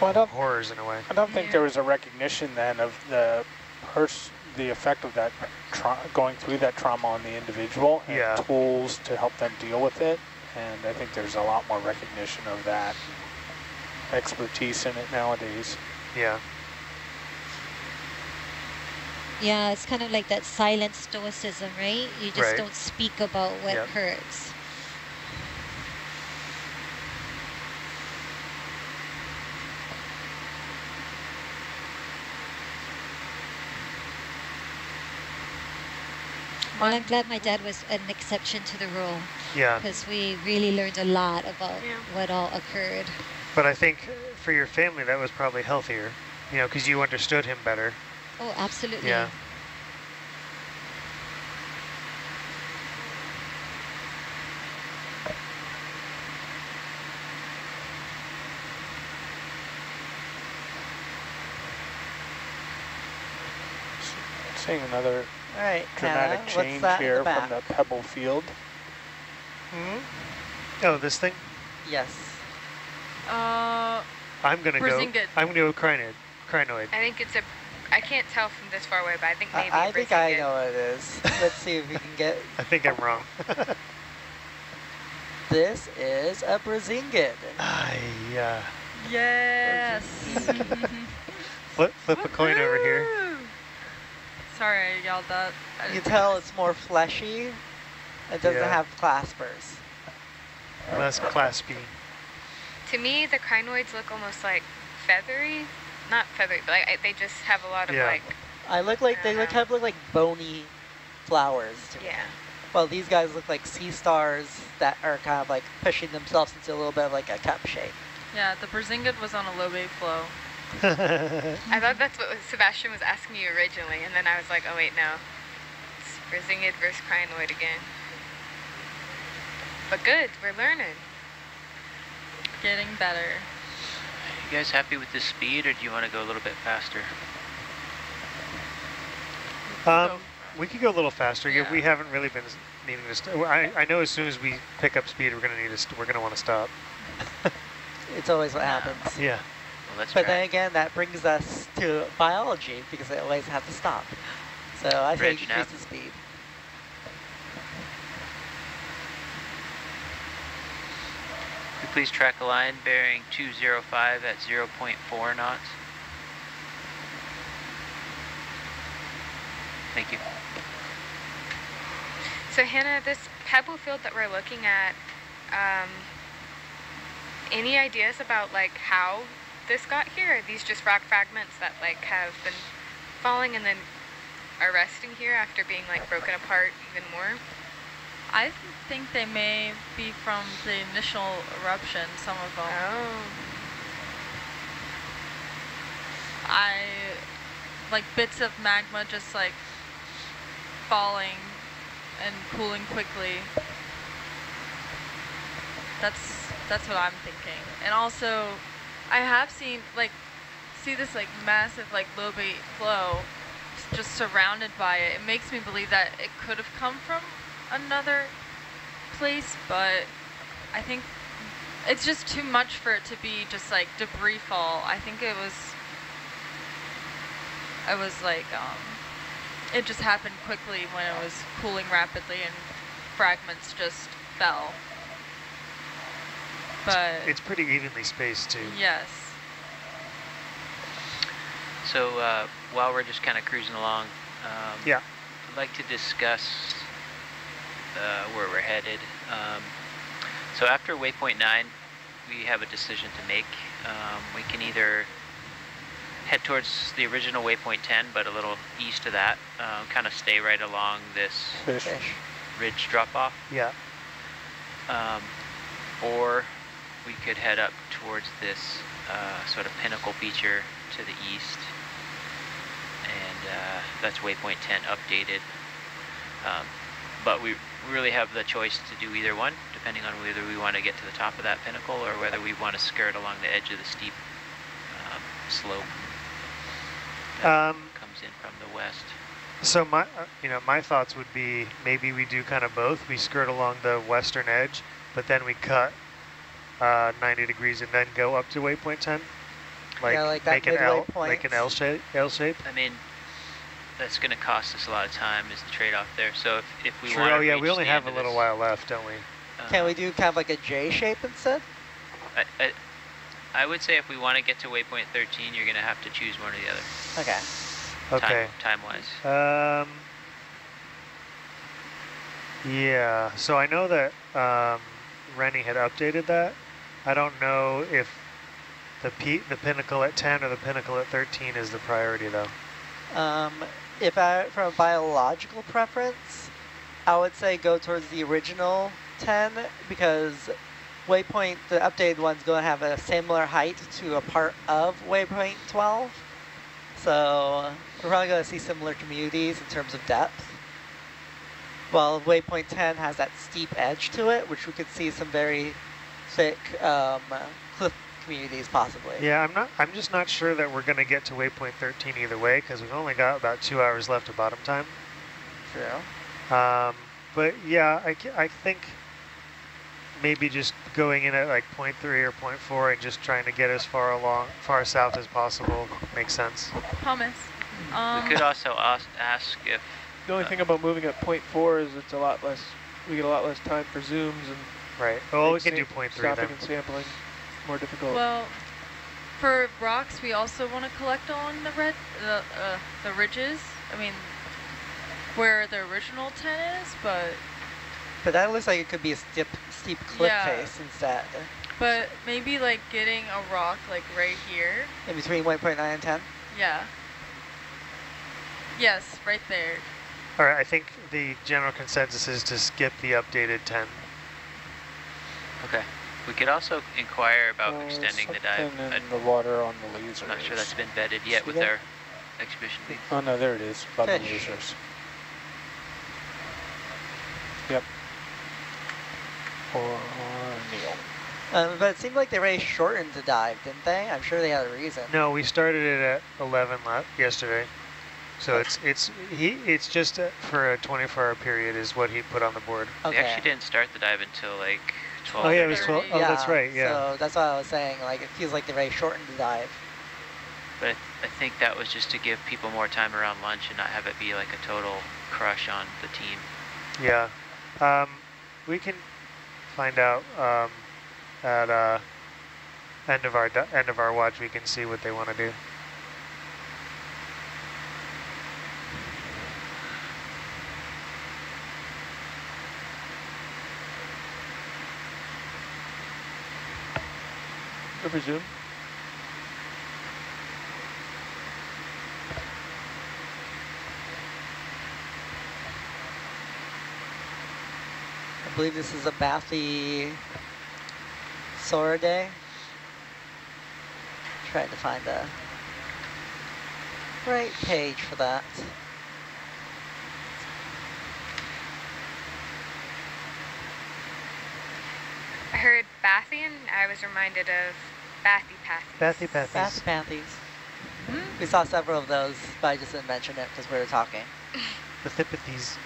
Well, I don't, horrors in a way. I don't think Yeah. there was a recognition then of the pers- the effect of that tra- going through that trauma on the individual and Yeah. tools to help them deal with it. And I think there's a lot more recognition of that expertise in it nowadays. Yeah. Yeah, it's kind of like that silent stoicism, right? You just Right. don't speak about what Yep. hurts. Well, I'm glad my dad was an exception to the rule Yeah. because we really learned a lot about Yeah. what all occurred. But I think uh, for your family that was probably healthier, you know, because you understood him better. Oh, absolutely. Yeah. Seeing another All right, dramatic Hannah, change what's that here the from the pebble field. Hmm? Oh, this thing? Yes. Uh, I'm gonna go. I'm gonna go crinoid. Crinoid. I think it's a. I can't tell from this far away, but I think maybe. I think I Brazilian. know what it is. Let's see if we can get. I think I'm wrong. This is a Brisingid. I uh, yes. flip flip a coin over here. Sorry, I yelled that. I You tell mean it's more fleshy. It doesn't Yeah. have claspers. Less claspy. To me, the crinoids look almost like feathery. Not feathery, but like, I- they just have a lot of Yeah. like. I look like they look kind of look like bony flowers to me. Yeah. Well, these guys look like sea stars that are kind of like pushing themselves into a little bit of like a cup shape. Yeah, the Brisingid was on a low wave flow. I thought that's what Sebastian was asking you originally, and then I was like, oh wait, no. It's Brisingid versus crinoid again. But good, we're learning. Getting better. You guys happy with this speed, or do you want to go a little bit faster? um, we could go a little faster. Yeah. Yeah. We haven't really been needing to. St- I I know as soon as we pick up speed, we're gonna need to. We're gonna want to stop. It's always what happens. Yeah. Well, let's But try. then again, that brings us to biology because they always have to stop. So I Reg think nav. increase the speed. Could you please track a line bearing 205 at 0.4 knots? Thank you. So Hannah, this pebble field that we're looking at, um, any ideas about like how this got here? Are these just rock fragments that like have been falling and then are resting here after being like broken apart even more? I think they may be from the initial eruption, some of them. Oh. I like bits of magma just like falling and cooling quickly. That's that's what I'm thinking. And also I have seen like see this like massive like lobate flow just surrounded by it. It makes me believe that it could have come from another place, but I think it's just too much for it to be just like debris fall. I think it was I was like, um, it just happened quickly when it was cooling rapidly and fragments just fell. But It's pretty evenly spaced too. yes, So uh, while we're just kind of cruising along, um, Yeah. I'd like to discuss uh, where we're headed. Um, so after waypoint 9, we have a decision to make. Um, we can either head towards the original waypoint 10, but a little east of that, um, kind of stay right along this Fish. Fish. ridge drop-off, Yeah. um, or we could head up towards this uh, sort of pinnacle feature to the east And uh, that's waypoint 10 updated. Um, but we really have the choice to do either one, depending on whether we want to get to the top of that pinnacle or whether we want to skirt along the edge of the steep um, slope that Um, comes in from the west. So my, uh, you know, my thoughts would be maybe we do kind of both. We skirt along the western edge, but then we cut uh, 90 degrees and then go up to waypoint 10. Like, Yeah, like that make an L, point. like an L shape. L shape. I mean, that's going to cost us a lot of time is the trade-off there. So if, if we True. want to Oh yeah, reach we only have a little this, while left, don't we? Can uh, we do kind of like a J shape instead? I, I, I would say if we want to get to waypoint 13, you're going to have to choose one or the other. Okay. Okay. Time, time-wise. Um, yeah, so I know that um, Rennie had updated that. I don't know if the P the pinnacle at 10 or the pinnacle at 13 is the priority though. Um, if I, from a biological preference, I would say go towards the original 10 because waypoint, the updated one's going to have a similar height to a part of waypoint 12. So we're probably going to see similar communities in terms of depth. While waypoint 10 has that steep edge to it, which we could see some very thick um, cliff communities possibly. Yeah, I'm not. I'm just not sure that we're going to get to waypoint 13 either way because we've only got about two hours left of bottom time. True. Um, but yeah, I, I think maybe just going in at like 0.3 or 0.4 and just trying to get as far along, far south as possible makes sense. Hummus. Um, we could also ask, ask if The only Uh, thing about moving at point four is it's a lot less. We get a lot less time for zooms and Right. Well, we like can do sa- 0.3 stopping then. and sampling. More difficult. Well, for rocks, we also want to collect on the red, the uh, the ridges. I mean, where the original 10 is, but But that looks like it could be a steep, steep cliff Yeah. face instead. but maybe like getting a rock like right here. In between 1.9 and 10? Yeah. Yes, right there. All right. I think the general consensus is to skip the updated 10. Okay. We could also inquire about Uh, extending the dive. something I- in the water on the laser. I'm not sure is- that's been vetted yet See with that? our exhibition lead. Oh no, there it is. Above the lasers. Yep. Or, or Neil. Um, but it seemed like they already shortened the dive, didn't they? I'm sure they had a reason. No, we started it at 11 la- yesterday. So it's it's he it's just uh, for a 24-hour period is what he put on the board. We Okay. actually didn't start the dive until like 12. Oh yeah, it was 13. 12. Oh, that's right. Yeah. So that's what I was saying. Like, it feels like they already shortened the dive. But I, th- I think that was just to give people more time around lunch and not have it be like a total crush on the team. Yeah, um, we can find out um, at uh, end of our end of our watch. We can see what they want to do. I presume. I believe this is a Bathy Sora day. Trying to find the right page for that. I heard Bathian. I was reminded of Bathy Pathy. Bathy Bath Pathies. Hmm? We saw several of those, but I just didn't mention it because we were talking. The Thipathies.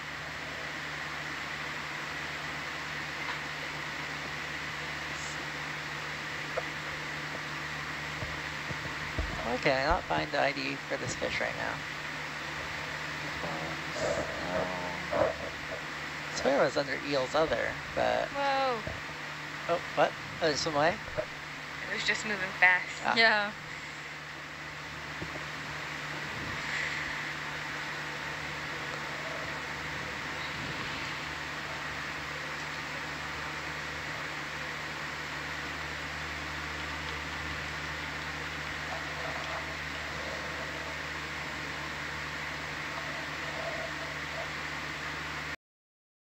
Why can I not find the ID for this fish right now? Um. I swear it was under eels other, but Whoa. oh, what? Oh, it swim away? It was just moving fast. Ah. Yeah.